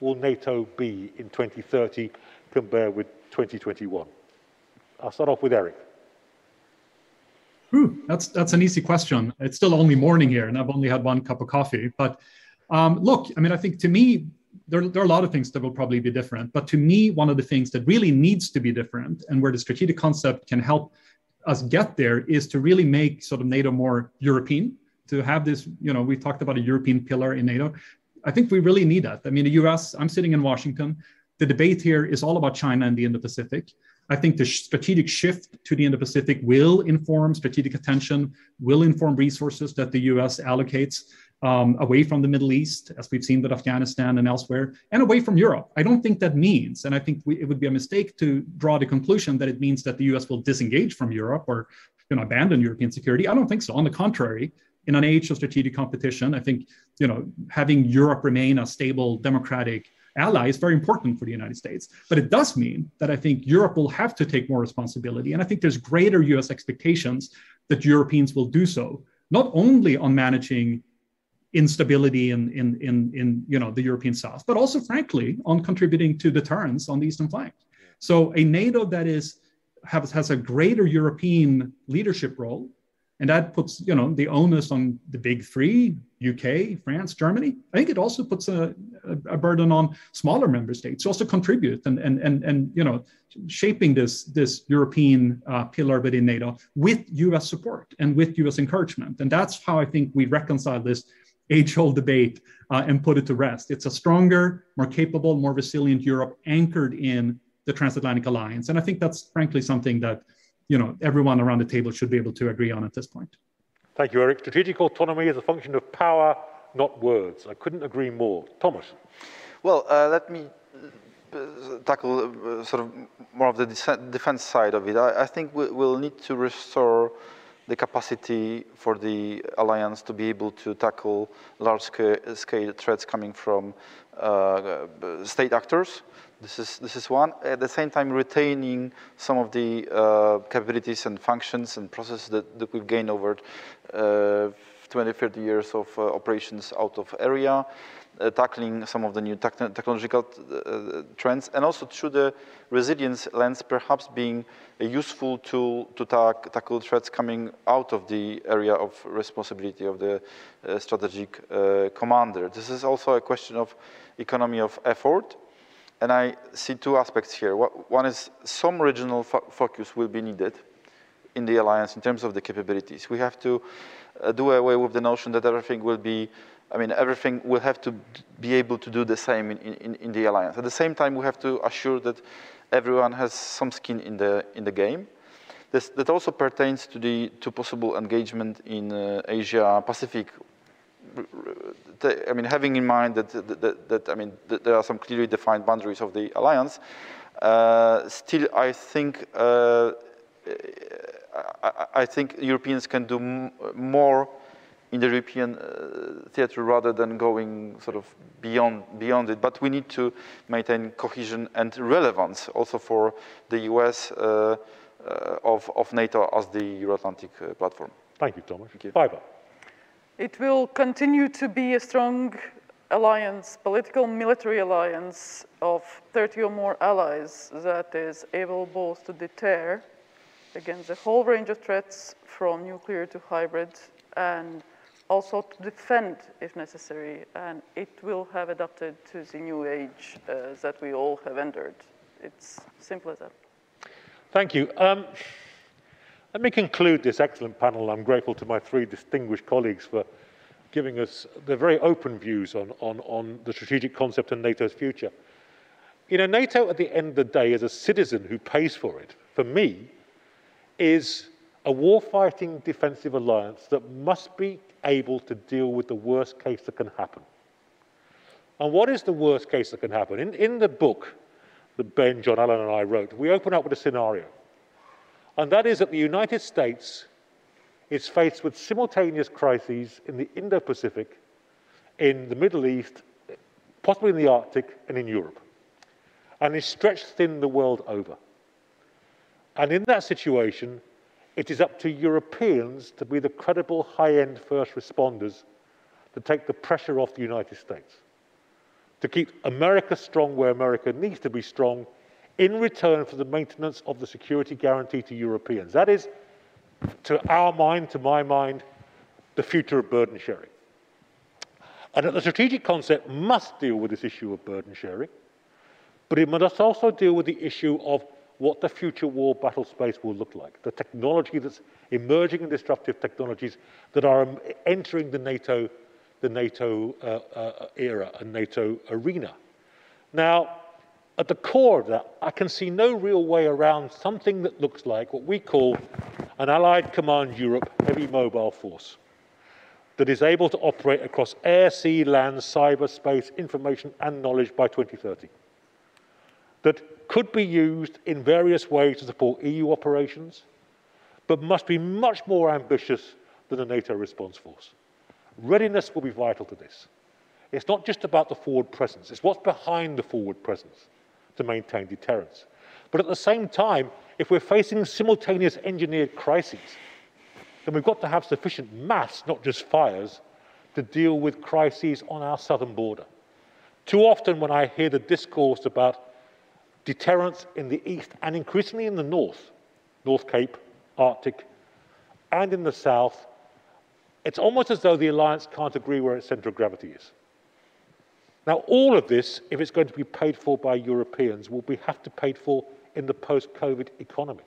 will NATO be in 2030 compared with 2021? I'll start off with Erik. Ooh, that's that's an easy question. It's still only morning here, and I've only had one cup of coffee. But um, look, I mean, I think to me, there, there are a lot of things that will probably be different. But to me, one of the things that really needs to be different and where the strategic concept can help us get there is to really make sort of NATO more European, to have this, you know, we talked about a European pillar in NATO. I think we really need that. I mean, the US, I'm sitting in Washington. The debate here is all about China and the Indo Pacific. I think the strategic shift to the Indo Pacific will inform strategic attention, will inform resources that the US allocates um, away from the Middle East, as we've seen with Afghanistan and elsewhere, and away from Europe. I don't think that means, and I think we, it would be a mistake to draw the conclusion that it means that the US will disengage from Europe or you know, abandon European security. I don't think so. On the contrary, in an age of strategic competition, I think you know, having Europe remain a stable, democratic ally is very important for the United States. But it does mean that I think Europe will have to take more responsibility. And I think there's greater US expectations that Europeans will do so, not only on managing instability in, in, in, in you know, the European South, but also, frankly, on contributing to deterrence on the eastern flank. So a NATO that is has, has a greater European leadership role, and that puts you know the onus on the big three: UK, France, Germany. I think it also puts a, a, burden on smaller member states to also contribute and and and and you know shaping this this European uh, pillar within NATO with U.S. support and with U.S. encouragement. And that's how I think we reconcile this age-old debate uh, and put it to rest. It's a stronger, more capable, more resilient Europe anchored in the transatlantic alliance. And I think that's frankly something that you know everyone around the table should be able to agree on at this point. Thank you, Erik. Strategic autonomy is a function of power, not words. I couldn't agree more. Thomas. Well, uh, let me uh, tackle uh, sort of more of the defense side of it. I, I think we, will need to restore the capacity for the alliance to be able to tackle large-scale threats coming from uh, state actors. This is, this is one. At the same time, retaining some of the uh, capabilities and functions and processes that, that we've gained over uh, 20, 30 years of uh, operations out of area uh, tackling some of the new technological uh, trends, and also through the resilience lens, perhaps being a useful tool to tackle threats coming out of the area of responsibility of the uh, strategic commander. This is also a question of economy of effort, and I see two aspects here. One is some regional fo focus will be needed in the alliance in terms of the capabilities. We have to uh, do away with the notion that everything will be I mean, everything will have to be able to do the same in, in, in, the alliance. At the same time, we have to assure that everyone has some skin in the, in the game. This, that also pertains to the to possible engagement in uh, Asia Pacific. I mean, having in mind that, that, that I mean, that there are some clearly defined boundaries of the alliance, uh, still, I think uh, I, I, think Europeans can do more in the European uh, theater rather than going sort of beyond, beyond it. But we need to maintain cohesion and relevance also for the US uh, uh, of, of NATO as the Euro-Atlantic uh, platform. Thank you, Thomas. Thank you. Baiba. It will continue to be a strong alliance, political military alliance of 30 or more allies that is able both to deter against a whole range of threats from nuclear to hybrid and also to defend if necessary, and it will have adapted to the new age uh, that we all have entered. It's simple as that. Thank you. Um, let me conclude this excellent panel. I'm grateful to my three distinguished colleagues for giving us their very open views on, on, on the strategic concept and NATO's future. You know, NATO at the end of the day, as a citizen who pays for it, for me, is a war-fighting defensive alliance that must be able to deal with the worst case that can happen. And what is the worst case that can happen? In, in the book that Ben, John Allen, and I wrote, we open up with a scenario. And that is that the United States is faced with simultaneous crises in the Indo Pacific, in the Middle East, possibly in the Arctic, and in Europe, and is stretched thin the world over. And in that situation, it is up to Europeans to be the credible high-end first responders to take the pressure off the United States, to keep America strong where America needs to be strong in return for the maintenance of the security guarantee to Europeans. That is, to our mind, to my mind, the future of burden sharing. And that the strategic concept must deal with this issue of burden sharing, but it must also deal with the issue of what the future war battle space will look like, the technology that's emerging and disruptive technologies that are entering the NATO, the NATO uh, uh, era and NATO arena. Now, at the core of that, I can see no real way around something that looks like what we call an Allied Command Europe heavy mobile force that is able to operate across air, sea, land, cyberspace, information, and knowledge by 2030. That could be used in various ways to support EU operations, but must be much more ambitious than a NATO response force. Readiness will be vital to this. It's not just about the forward presence, it's what's behind the forward presence to maintain deterrence. But at the same time, if we're facing simultaneous engineered crises, then we've got to have sufficient mass, not just fires, to deal with crises on our southern border. Too often, when I hear the discourse about deterrence in the east and increasingly in the north, North Cape, Arctic, and in the south, it's almost as though the alliance can't agree where its center of gravity is. Now, all of this, if it's going to be paid for by Europeans, will be have to be paid for in the post-COVID economy.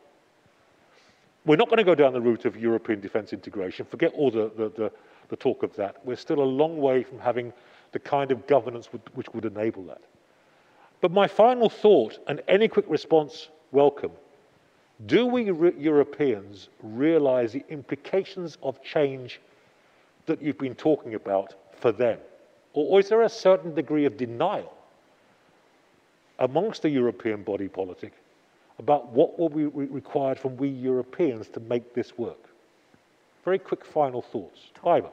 We're not going to go down the route of European defence integration. Forget all the, the, the, the, talk of that. We're still a long way from having the kind of governance which would enable that. But my final thought, and any quick response welcome, do we Europeans realise the implications of change that you've been talking about for them? Or, or is there a certain degree of denial amongst the European body politic about what will be re required from we Europeans to make this work. Very quick final thoughts. Ivan.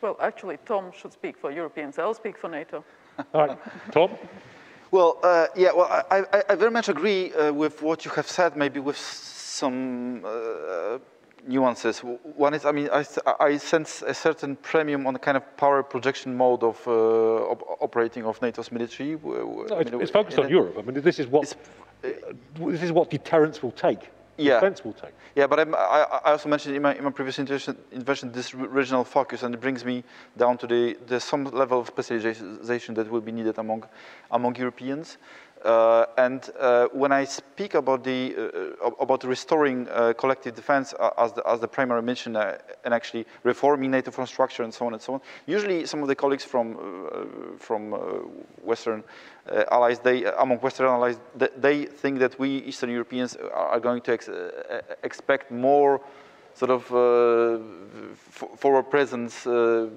Well, actually, Tom should speak for Europeans. I'll speak for NATO. All right, Tom? Well, uh, yeah, well, I, I, I, very much agree uh, with what you have said, maybe with some uh, nuances. One is, I mean, I, I, sense a certain premium on the kind of power projection mode of uh, op operating of NATO's military. No, it's, it's focused on Europe. I mean, this is what this is what deterrence will take. Yeah. Defense will take. Yeah, but I'm, i I, also mentioned in my, in my previous intervention this regional focus, and it brings me down to the, the some level of specialization that will be needed among among Europeans. Uh, and uh, when I speak about the uh, uh about restoring uh, collective defense uh, as the as the primary mission and actually reforming NATO infrastructure and so on and so on, usually some of the colleagues from from Western allies, they among Western allies, they, think that we Eastern Europeans are going to ex expect more sort of uh, forward presence uh,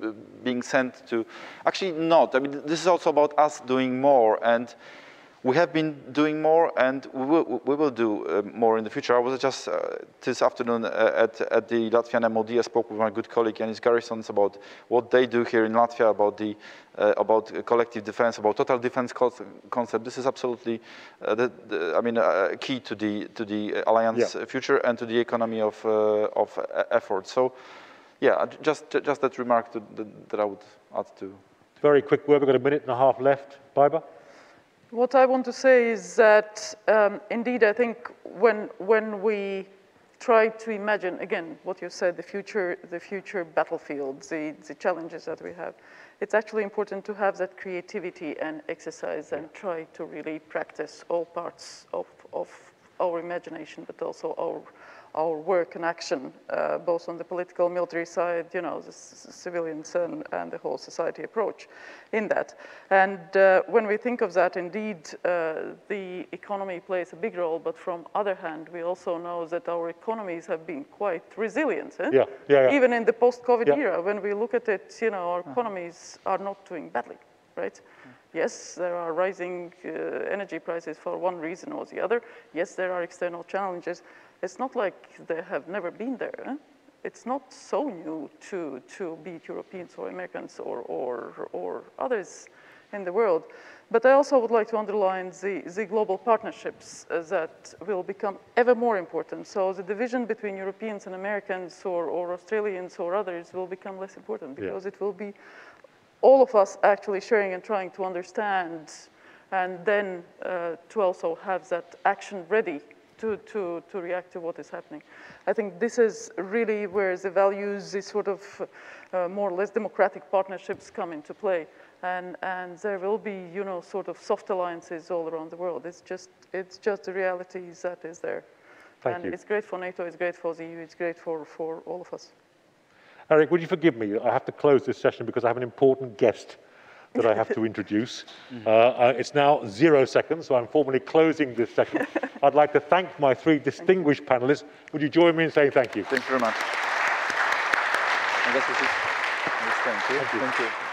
being sent to. Actually, not. I mean, this is also about us doing more and we have been doing more and we will, we will do uh, more in the future. I was just uh, this afternoon uh, at, at the Latvian MOD. I spoke with my good colleague Jānis Garisons about what they do here in Latvia, about the uh, about collective defense, about total defense concept. This is absolutely, uh, the, the, I mean, uh, key to the to the alliance yeah. future and to the economy of of effort. So, yeah, just just that remark to, that, that I would add to. Very quick word. We've got a minute and a half left. Baiba. What I want to say is that um, indeed, I think when, when we try to imagine, again, what you said, the future, the future battlefields, the, the challenges that we have, it's actually important to have that creativity and exercise and try to really practice all parts of, of our imagination, but also our our work and action, uh, both on the political, military side, you know, the civilians and, and, the whole society approach in that. And uh, when we think of that, indeed, uh, the economy plays a big role, but from other hand, we also know that our economies have been quite resilient. Eh? Yeah. Yeah, yeah. Even in the post-COVID yeah. era, when we look at it, you know, our economies are not doing badly, right? Yes, there are rising uh, energy prices for one reason or the other. Yes, there are external challenges, it's not like they have never been there. It's not so new to, to beat Europeans or Americans or, or, or others in the world. But I also would like to underline the, the global partnerships uh, that will become ever more important. So the division between Europeans and Americans or, or Australians or others will become less important because yeah. it will be all of us actually sharing and trying to understand and then uh, to also have that action ready to, to, to react to what is happening. I think this is really where the values, the sort of uh, more or less democratic partnerships come into play. And, and there will be, you know, sort of soft alliances all around the world. It's just, it's just the reality that is there. Thank and you. it's great for NATO, it's great for the EU, it's great for, for all of us. Erik, would you forgive me? I have to close this session because I have an important guest that I have to introduce. Uh, uh, it's now zero seconds, so I'm formally closing this session. <laughs> I'd like to thank my three distinguished panelists. Would you join me in saying thank you? Thank you very much. I guess this is, thank you. Thank you. Thank you.